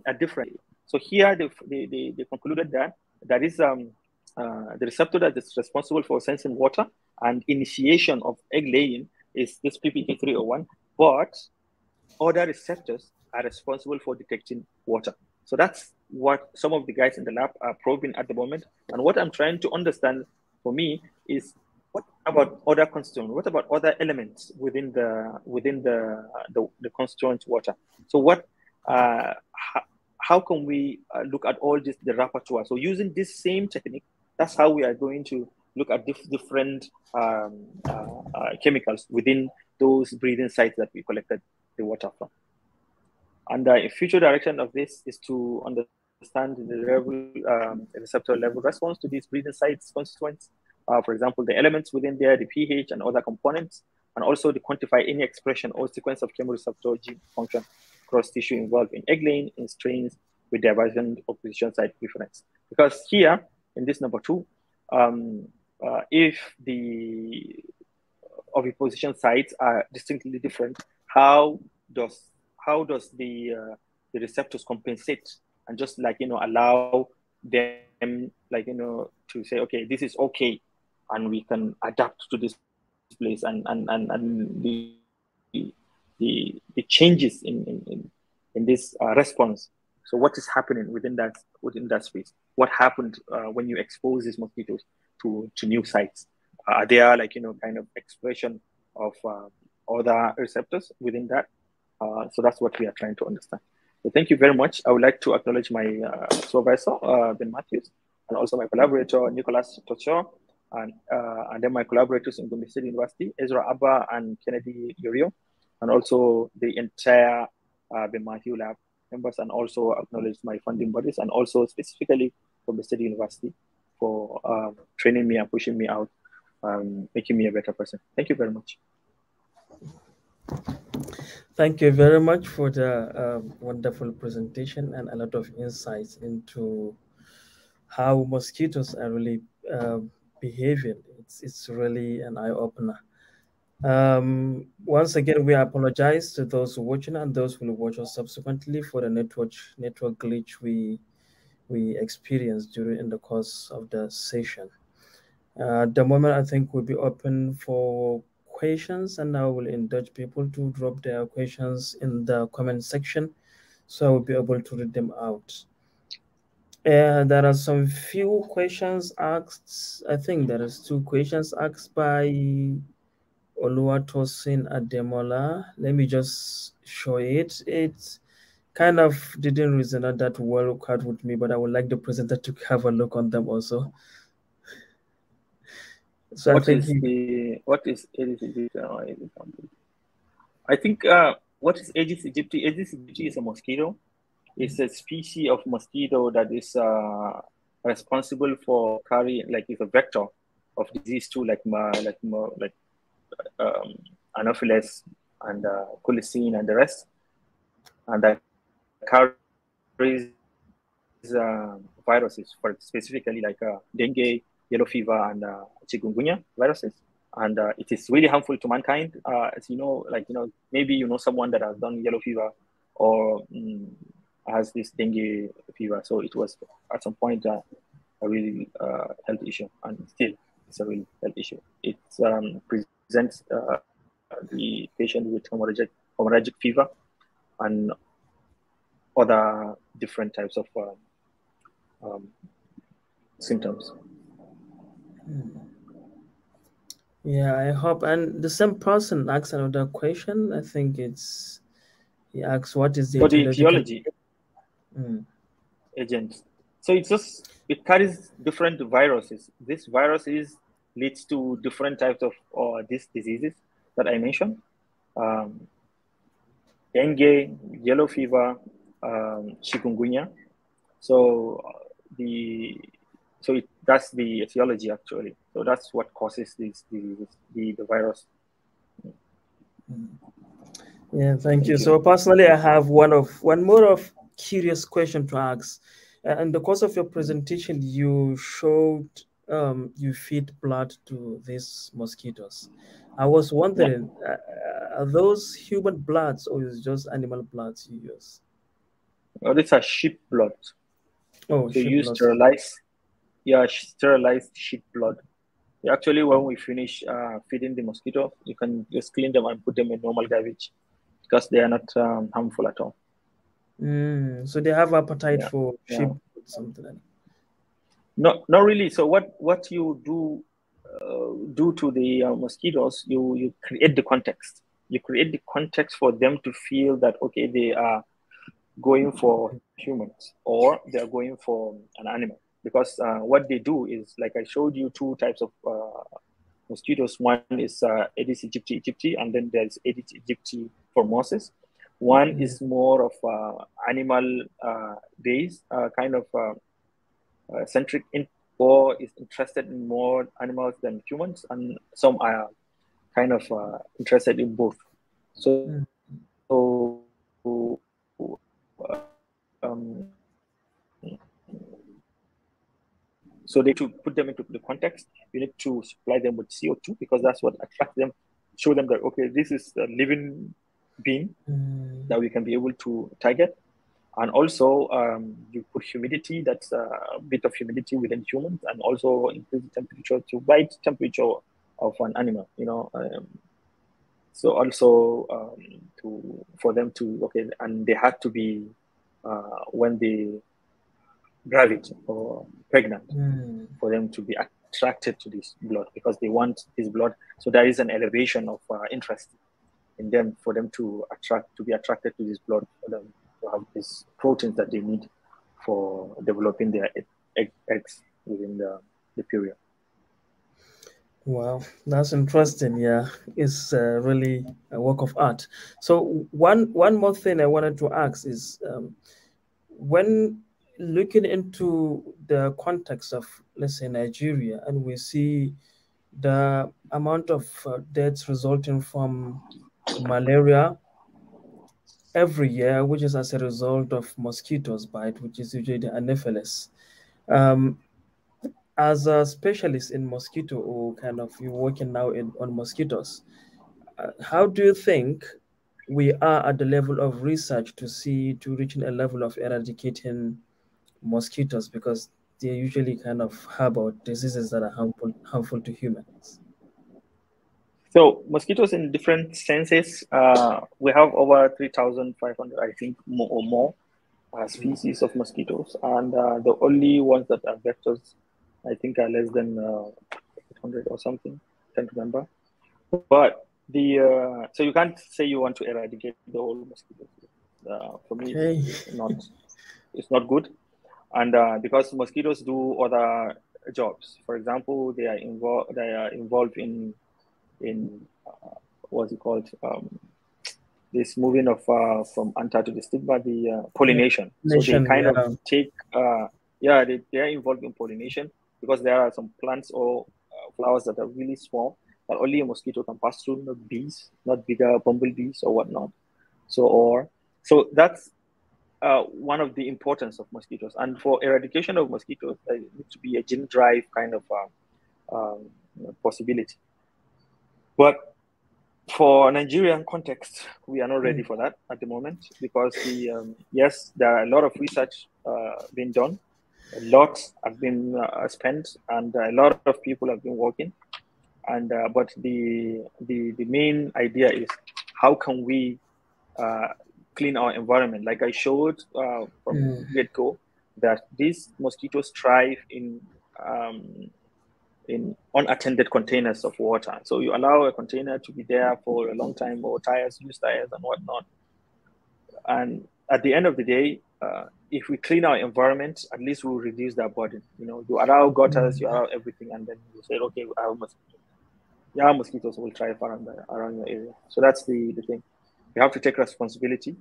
a different. So here they, they, they, they concluded that there is um, uh, the receptor that is responsible for sensing water and initiation of egg laying is this PPT301, but other receptors are responsible for detecting water. So that's what some of the guys in the lab are probing at the moment. And what I'm trying to understand for me is what about other constituents? What about other elements within the within the the, the constituent water? So what uh, how, how can we uh, look at all this the repertoire? So using this same technique, that's how we are going to look at dif- different um, uh, uh chemicals within those breathing sites that we collected the water from. And the future direction of this is to understand the level, um, receptor level response to these breathing sites constituents. Uh, for example, the elements within there, the pH and other components, and also to quantify any expression or sequence of chemoreceptor gene function cross tissue involved in egg laying in strains with divergent opposition site preference. Because here, in this number two, um, uh, if the oviposition sites are distinctly different, how does how does the uh, the receptors compensate and just like you know allow them like you know to say okay this is okay and we can adapt to this place and and and, and the, the the changes in in, in this uh, response. So what is happening within that within that space? What happened uh, when you expose these mosquitoes to to new sites they are like you know kind of expression of uh, other receptors within that uh, so that's what we are trying to understand. So thank you very much. I would like to acknowledge my uh, supervisor, uh, Ben Matthews, and also my collaborator, Nicholas Tocho, and, uh, and then my collaborators in Gombe State University, Ezra Abba and Kennedy Yorio, and also the entire uh, Ben Matthew Lab members, and also acknowledge my funding bodies, and also specifically Gombe State University for um, training me and pushing me out, um, making me a better person. Thank you very much. Thank you very much for the uh, wonderful presentation and a lot of insights into how mosquitoes are really uh, behaving. It's, it's really an eye opener. Um, once again, we apologize to those watching and those who will watch us subsequently for the network network glitch we we experienced during in the course of the session. Uh, the moment I think will be open for questions and I will indulge people to drop their questions in the comment section so I will be able to read them out. And there are some few questions asked. I think there is two questions asked by Oluwatosin Ademola. Let me just show it. It kind of didn't resonate that well quite with me, but I would like the presenter to have a look on them also. So what is the what is Aedes aegypti? I think uh, what is Aedes aegypti? Aedes aegypti is a mosquito. It's a species of mosquito that is uh, responsible for carrying, like, it's a vector of disease too, like like like um, Anopheles and uh, and the rest, and that carries uh, viruses for specifically like uh, dengue, yellow fever, and uh, chikungunya viruses. And uh, it is really harmful to mankind. Uh, as you know, like, you know, maybe you know someone that has done yellow fever or mm, has this dengue fever. So it was at some point uh, a really health issue, and still it's a real health issue. It um, presents the patient with hemorrhagic, hemorrhagic fever and other different types of um, um, symptoms. Yeah, I hope. And the same person asks another question. I think it's he asks, "What is the, what the etiology mm. agent?" So it's just it carries different viruses. This virus is leads to different types of uh, these diseases that I mentioned. Um, dengue, yellow fever, um, chikungunya. So uh, the so it, that's the etiology actually. So that's what causes these diseases, the, the virus. Yeah, thank you. So personally, I have one of one more of curious question to ask. Uh, in the course of your presentation, you showed um, you feed blood to these mosquitoes. I was wondering, yeah. uh, are those human bloods or is just animal bloods you use? Oh, these are sheep blood. Oh, they use sterilized, yeah, sterilized sheep blood. Actually, when we finish uh, feeding the mosquito, you can just clean them and put them in normal garbage because they are not um, harmful at all. Mm, so they have appetite yeah. for sheep, yeah. something like. Not, not really. So what what you do uh, do to the uh, mosquitoes, you you create the context. You create the context for them to feel that okay, they are going for humans or they are going for an animal. Because uh, what they do is, like I showed you, two types of uh, mosquitoes. One is uh, Aedes aegypti aegypti, and then there's Aedes aegypti formosus. One mm-hmm. is more of uh, animal uh, based, uh, kind of uh, uh, centric, in, or is interested in more animals than humans, and some are kind of uh, interested in both. So, mm-hmm. so um, so they to put them into the context, you need to supply them with CO2 because that's what attracts them, show them that okay, this is a living being mm. that we can be able to target. And also, um, you put humidity, that's a bit of humidity within humans, and also increase the temperature to right temperature of an animal, you know. Um, so also um, to for them to okay, and they have to be uh, when they gravid or pregnant mm. for them to be attracted to this blood because they want this blood. So there is an elevation of uh, interest in them for them to attract to be attracted to this blood for them to have these proteins that they need for developing their egg, eggs within the, the period. Wow, that's interesting. Yeah, it's uh, really a work of art. So one one more thing I wanted to ask is um, when looking into the context of let's say Nigeria, and we see the amount of uh, deaths resulting from malaria every year, which is as a result of mosquitoes bite, which is usually the Anopheles. Um, as a specialist in mosquito or kind of you're working now in on mosquitoes, uh, how do you think we are at the level of research to see to reaching a level of eradicating mosquitoes because they usually kind of harbor diseases that are harmful harmful to humans? So mosquitoes in different senses, uh, we have over 3,500, I think, more or more uh, species of mosquitoes. And uh, the only ones that are vectors, I think, are less than uh, 800 or something. Can't remember. But the uh, so you can't say you want to eradicate the whole mosquito. Uh, for me, okay. it's not it's not good. And because mosquitoes do other jobs. For example, they are involved they are involved in in uh, what's it called? Um, this moving of uh, from anta to the stigma, the uh, pollination. Nation, so they kind yeah. of take, uh, yeah, they, they are involved in pollination because there are some plants or uh, flowers that are really small that only a mosquito can pass through, not bees, not bigger bumblebees or whatnot. So, or so that's uh, one of the importance of mosquitoes. And for eradication of mosquitoes, there needs to be a gene drive kind of uh, um, possibility. But for Nigerian context, we are not ready mm. for that at the moment because the um, yes, there are a lot of research uh, being done, a lot have been uh, spent, and a lot of people have been working. And uh, but the the the main idea is how can we uh, clean our environment? Like I showed uh, from mm. get go, that these mosquitoes thrive in um, in unattended containers of water. So you allow a container to be there for a long time, or tires, use tires, and whatnot. And at the end of the day, uh, if we clean our environment, at least we'll reduce that burden. You know, you allow gutters, you allow everything, and then you say, okay, I have mosquitoes. Yeah, mosquitoes will thrive around the, around your area. So that's the, the thing. You have to take responsibility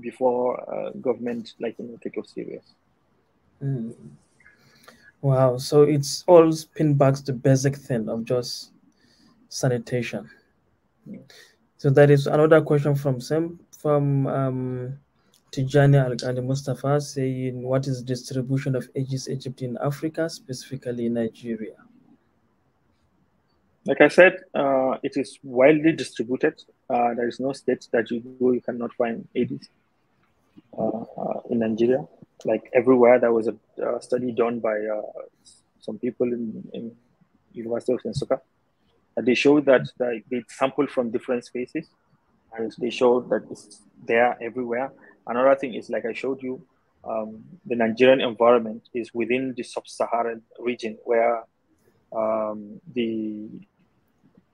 before uh, government, like, you know, take you serious. Mm. Wow. So it's all spin back to the basic thing of just sanitation. Yeah. So that is another question from Sam from um, Tijani Al Mustafa saying, What is distribution of Aegis aegypti in Africa, specifically Nigeria? Like I said, uh, it is widely distributed. Uh, there is no state that you go you cannot find Aegis uh, in Nigeria. Like everywhere, there was a study done by uh, some people in, in University of Nsukka. they showed that they sampled from different spaces and they showed that it's there everywhere Another thing is, like I showed you, um, the Nigerian environment is within the sub-Saharan region where um, the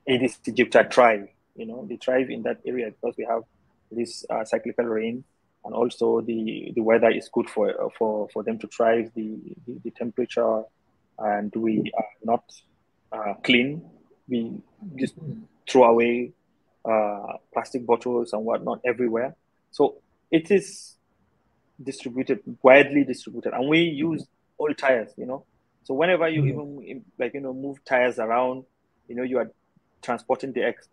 Aedes aegypti thrive. You know, they thrive in that area because we have this uh, cyclical rain, and also the the weather is good for uh, for for them to thrive. The the, the temperature, and we are not uh, clean. We just throw away uh, plastic bottles and whatnot everywhere. So it is distributed widely distributed and we use old tires you know so whenever you mm-hmm. even like you know move tires around you know you are transporting the eggs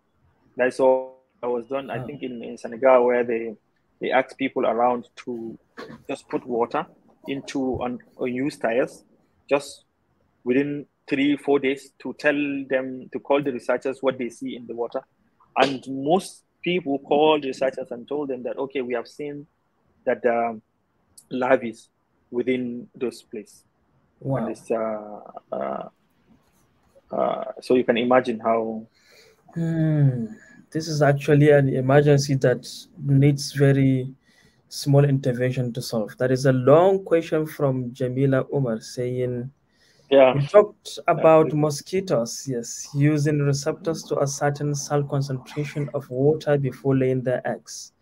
that's all that was done oh. i think in, in senegal where they they asked people around to just put water into un, unused tires just within three four days to tell them to call the researchers what they see in the water and most people called researchers and told them that, okay, we have seen that um, larvae within those places. Wow. Uh, uh, uh, so you can imagine how. Hmm. This is actually an emergency that needs very small intervention to solve. That is a long question from Jamila Umar saying, yeah. We talked about mosquitoes, yes, using receptors to a certain salt concentration of water before laying their eggs.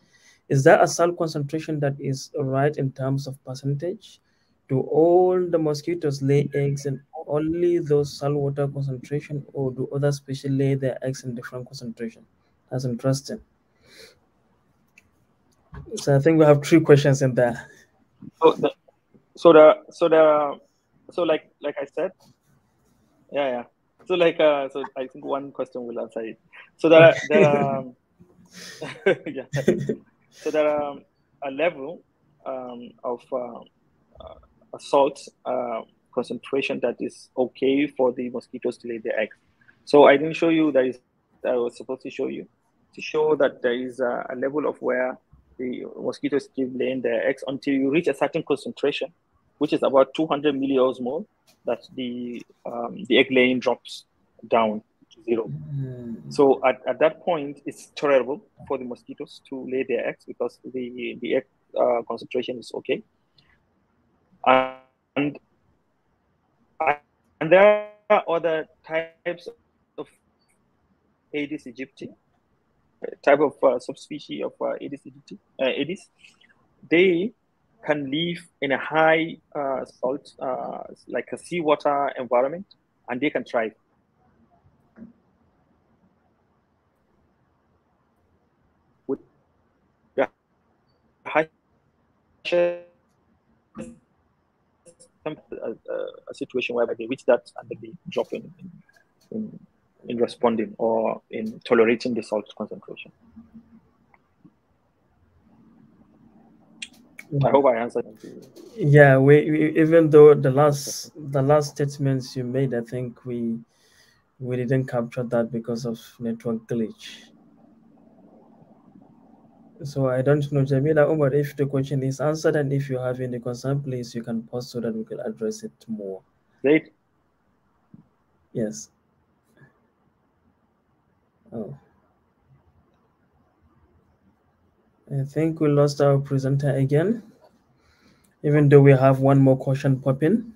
Is there a salt concentration that is right in terms of percentage? Do all the mosquitoes lay eggs in only those salt water concentration or do other species lay their eggs in different concentration? That's interesting. So I think we have three questions in there. So the, so the, so the, so like like I said, yeah, yeah. So like uh, so I think one question will answer it. So there are, there are um, yeah. So there are um, a level um, of uh, uh, salt uh, concentration that is okay for the mosquitoes to lay their eggs. So I didn't show you that is that I was supposed to show you to show that there is a, a level of where the mosquitoes keep laying their eggs until you reach a certain concentration which is about 200 milliosmol, that the um, the egg laying drops down to zero. Mm. So at, at that point, it's tolerable for the mosquitoes to lay their eggs because the the egg uh, concentration is okay. And and there are other types of Aedes aegypti, type of uh, subspecies of uh, Aedes aegypti, uh, Aedes. They can live in a high uh, salt, uh, like a seawater environment, and they can thrive. With high a, a, situation where they reach that and they drop in, in, in responding or in tolerating the salt concentration. I hope I answered. Yeah, we, we, even though the last the last statements you made, I think we we didn't capture that because of network glitch. So I don't know, Jamila Umar, if the question is answered and if you have any concern, please you can post so that we can address it more. Great. Yes. Oh. I think we lost our presenter again, even though we have one more question popping.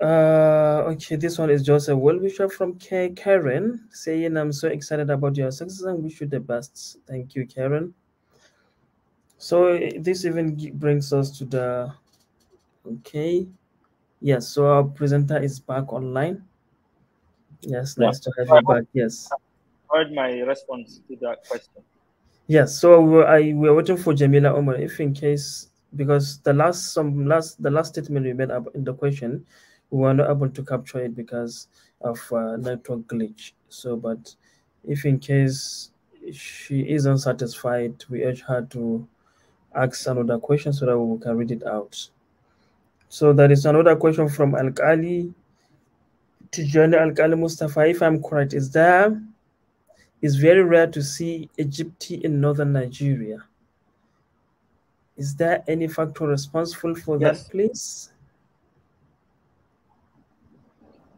Uh, okay, this one is just a well wisher from K Karen saying, I'm so excited about your success and wish you the best. Thank you, Karen. So this even brings us to the okay. Yes, so our presenter is back online. Yes, nice yeah. to have you back. Yes. Heard my response to that question. Yes, so I we're waiting for Jamila Omar. If in case because the last some last the last statement we made in the question, we were not able to capture it because of uh, network glitch. So, but if in case she isn't satisfied, we urge her to ask another question so that we can read it out. So there is another question from Al-Kali Tijani Al-Kali Mustafa. If I'm correct, is there it's very rare to see aegypti in northern Nigeria. Is there any factor responsible for yes. that, please?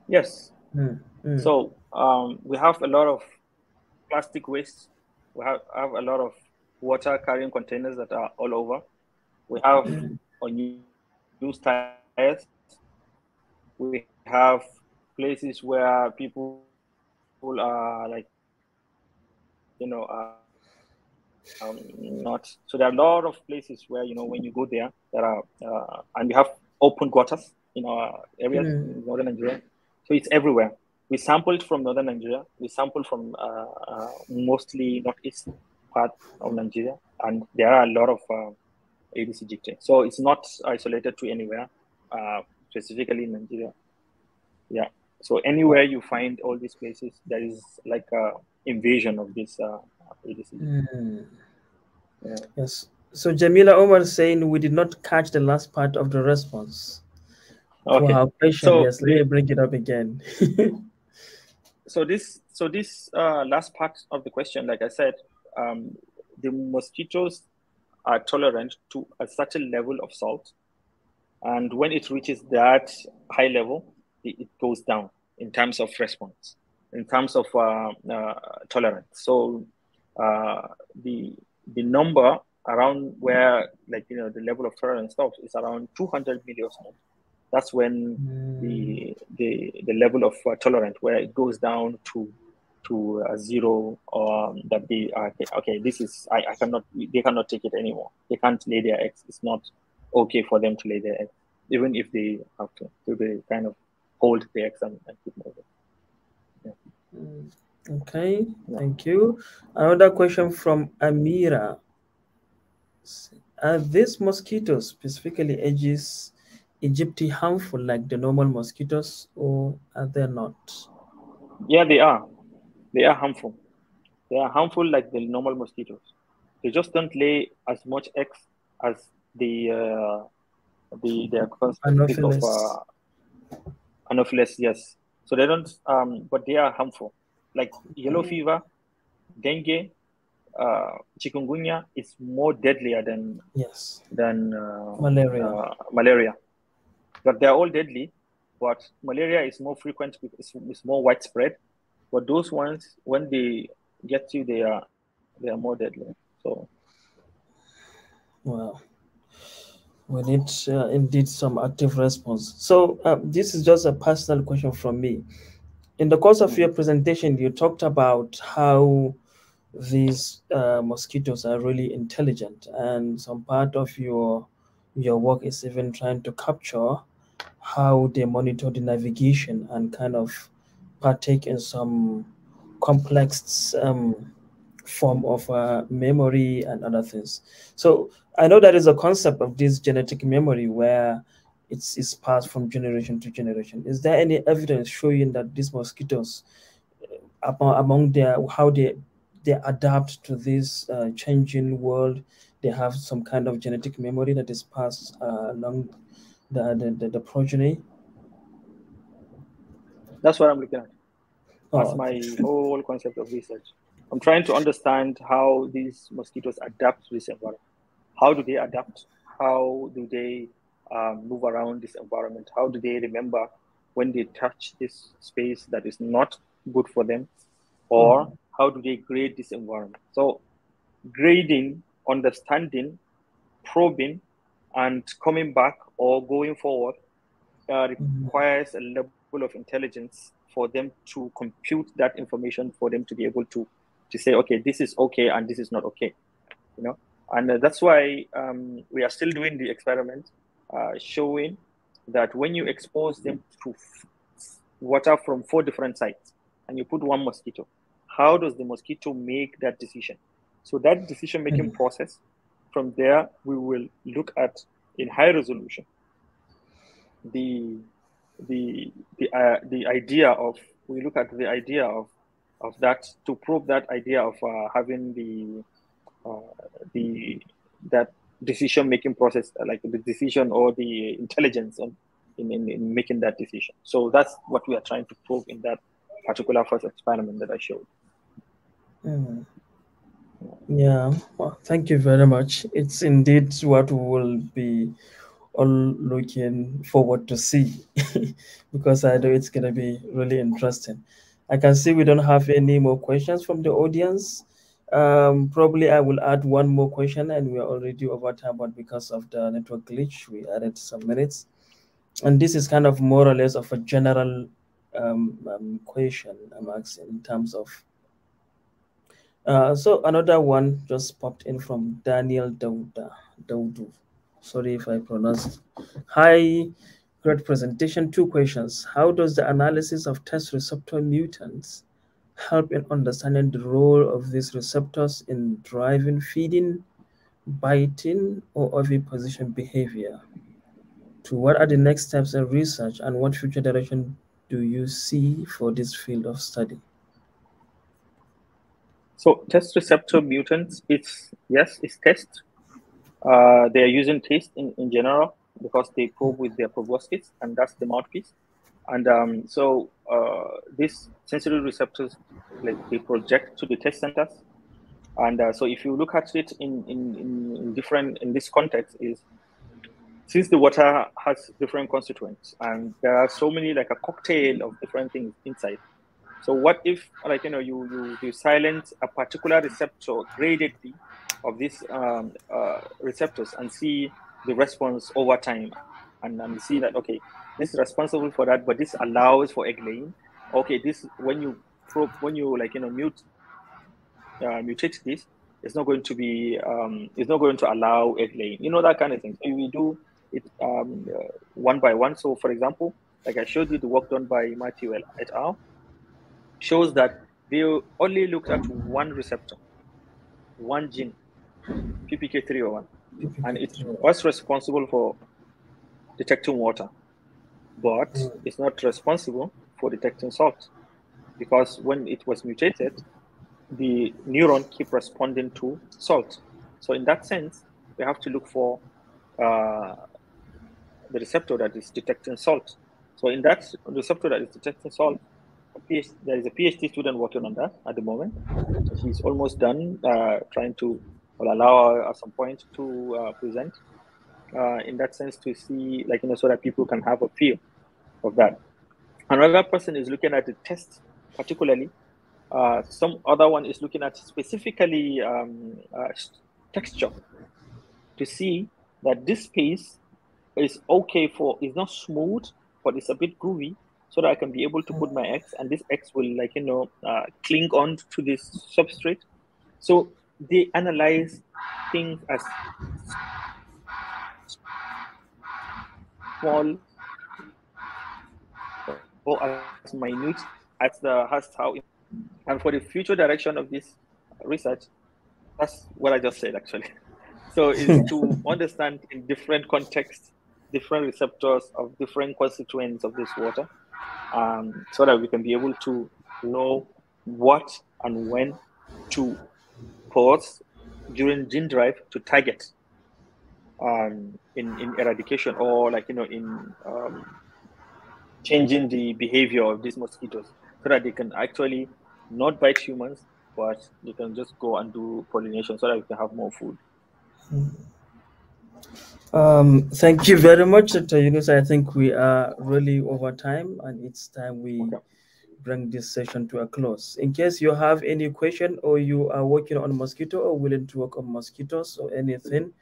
Yes. Mm, mm. So um, we have a lot of plastic waste. We have, have a lot of water carrying containers that are all over. We have mm. unused tires. We have places where people are like you know, uh, um, not so there are a lot of places where you know when you go there there are uh, and we have open gutters in our area, mm. in northern Nigeria, so it's everywhere. We sampled from northern Nigeria. We sampled from uh, uh, mostly northeast part of Nigeria, and there are a lot of uh, aegypti. So it's not isolated to anywhere, uh, specifically in Nigeria. Yeah. So anywhere you find all these places, there is like a invasion of this uh, mm. yeah. Yes. So Jamila Omar saying we did not catch the last part of the response. Okay. For question, so, yes, let me bring it up again. so this, so this uh, last part of the question, like I said, um, the mosquitoes are tolerant to a certain level of salt, and when it reaches that high level, it, it goes down in terms of response in terms of uh, uh, tolerance. So uh, the the number around where like you know the level of tolerance stops is around 200 milliosmoles. That's when mm. the the the level of uh, tolerance where it goes down to to uh, zero or um, that they are okay this is I, I cannot they cannot take it anymore they can't lay their eggs it's not okay for them to lay their eggs even if they have to so they kind of hold the eggs and, and keep moving okay, thank you. Another question from Amira. Are these mosquitoes, specifically Aedes aegypti, harmful like the normal mosquitoes, or are they not? Yeah, they are. They are harmful. They are harmful like the normal mosquitoes. They just don't lay as much eggs as the uh, the the Anopheles. of uh, Anopheles. Yes, so they don't, um, but they are harmful. Like yellow mm-hmm. fever, dengue, uh, chikungunya is more deadlier than yes than uh, malaria. Uh, malaria, but they are all deadly. But malaria is more frequent because it's more widespread. But those ones, when they get you, they are they are more deadly. So, wow we need uh, indeed some active response. So uh, this is just a personal question from me. In the course of your presentation, you talked about how these uh, mosquitoes are really intelligent, and some part of your your work is even trying to capture how they monitor the navigation and kind of partake in some complex um, form of uh, memory and other things. So I know that is a concept of this genetic memory where it's, it's passed from generation to generation. Is there any evidence showing that these mosquitoes, uh, among, among their how they they adapt to this uh, changing world, they have some kind of genetic memory that is passed uh, along the, the, the, the progeny? That's what I'm looking at. That's oh, my whole concept of research. I'm trying to understand how these mosquitoes adapt to this environment. How do they adapt? How do they um, move around this environment? How do they remember when they touch this space that is not good for them? Or mm. how do they grade this environment? So, grading, understanding, probing, and coming back or going forward uh, mm-hmm. requires a level of intelligence for them to compute that information for them to be able to to say, okay, this is okay and this is not okay. You know, And uh, that's why um, we are still doing the experiment, uh, showing that when you expose them to water from four different sites and you put one mosquito, how does the mosquito make that decision? So that decision making mm-hmm. process, from there, we will look at in high resolution the the the uh, the idea of we look at the idea of of that to prove that idea of uh, having the uh, the that decision making process like the decision or the intelligence in, in, in making that decision so that's what we are trying to prove in that particular first experiment that i showed mm. yeah well, thank you very much it's indeed what we will be all looking forward to see because I know it's going to be really interesting. I can see we don't have any more questions from the audience. Um, probably I will add one more question and we are already over time, but because of the network glitch, we added some minutes. And this is kind of more or less of a general um, um, question I'm asking in terms of. Uh, so another one just popped in from Daniel Dauda. Sorry if I pronounced. Hi, great presentation. Two questions. How does the analysis of test receptor mutants help in understanding the role of these receptors in driving feeding, biting, or oviposition behavior? To what are the next steps in research and what future direction do you see for this field of study? So test receptor mutants, it's yes, it's test uh, they are using taste in, in general because they probe with their proboscis, and that's the mouthpiece. And um, so uh, these sensory receptors, like they project to the taste centers. And uh, so if you look at it in, in, in different, in this context is, since the water has different constituents and there are so many, like a cocktail of different things inside. So what if, like, you know, you, you, you silence a particular receptor gradedly of these um, uh, receptors and see the response over time. And, and see that okay this is responsible for that but this allows for egg laying. Okay this when you probe when you like you know mute uh, mutate this it's not going to be um, it's not going to allow egg laying. You know that kind of thing. So we do it um, uh, one by one. So for example like i showed you the work done by matthew et al. shows that they only looked at one receptor one gene PPK301, and it was responsible for detecting water, but mm. it's not responsible for detecting salt because when it was mutated, the neuron keep responding to salt. So in that sense, we have to look for uh, the receptor that is detecting salt. So in that receptor that is detecting salt, there is a PhD student working on that at the moment. So he's almost done uh, trying to will allow at some point to uh, present uh, in that sense to see, like, you know, so that people can have a feel of that. Another person is looking at the test, particularly. Uh, some other one is looking at specifically um, uh, texture to see that this piece is okay for, it's not smooth, but it's a bit groovy so that I can be able to put my X and this X will like, you know, uh, cling on to this substrate. So they analyze things as small or as minute as the as how and for the future direction of this research that's what i just said actually. So is to understand in different contexts different receptors of different constituents of this water um, so that we can be able to know what and when to during gene drive to target um, in, in eradication or like, you know, in um, changing the behavior of these mosquitoes so that they can actually not bite humans, but they can just go and do pollination so that we can have more food. Um, thank you very much, Dr. Yunus. I think we are really over time and it's time we okay bring this session to a close. In case you have any question or you are working on mosquito or willing to work on mosquitoes or anything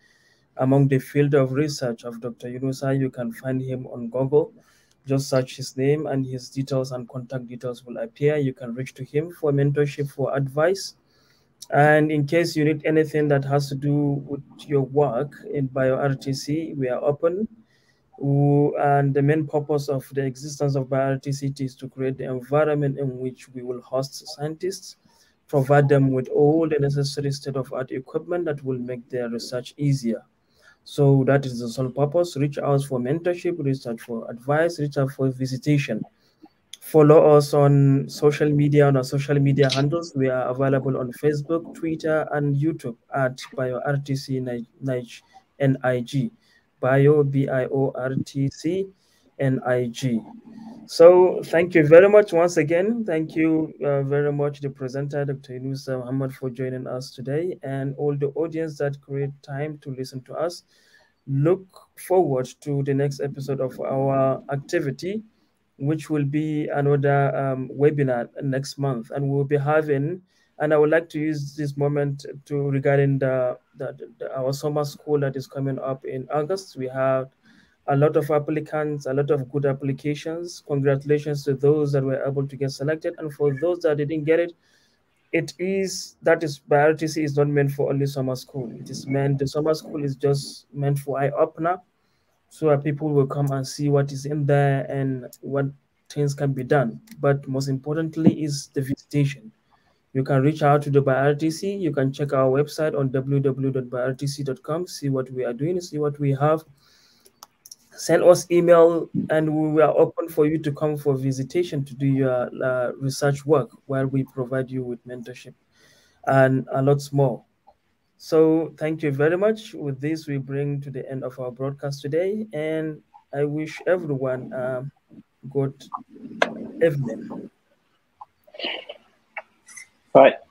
among the field of research of Dr. Yunusa, you can find him on Google. Just search his name and his details and contact details will appear. You can reach to him for mentorship, for advice, And in case you need anything that has to do with your work in BioRTC, we are open. And the main purpose of the existence of BioRTC is to create the environment in which we will host scientists, provide them with all the necessary state-of-art equipment that will make their research easier. So that is the sole purpose. Reach out for mentorship, out for advice, reach out for visitation. Follow us on social media, on our social media handles. We are available on Facebook, Twitter, and YouTube at BioRTC NIG. Bio, B-I-O-R-T-C, N-I-G. So thank you very much once again. Thank you uh, very much, the presenter, Dr. Yunusa Muhammad, for joining us today and all the audience that create time to listen to us. Look forward to the next episode of our activity, which will be another um, webinar next month. And we'll be having, and I would like to use this moment to regarding the, the, the our summer school that is coming up in August. We have a lot of applicants, a lot of good applications. Congratulations to those that were able to get selected. And for those that didn't get it, it is, that is, BioRTC is not meant for only summer school. It is meant, the summer school is just meant for eye opener. So that people will come and see what is in there and what things can be done. But most importantly is the visitation. You can reach out to the BioRTC. You can check our website on www.biortc.com, see what we are doing, see what we have. Send us email and we are open for you to come for visitation to do your uh, research work while we provide you with mentorship and a lot more. So thank you very much. With this we bring to the end of our broadcast today and i wish everyone a good evening bye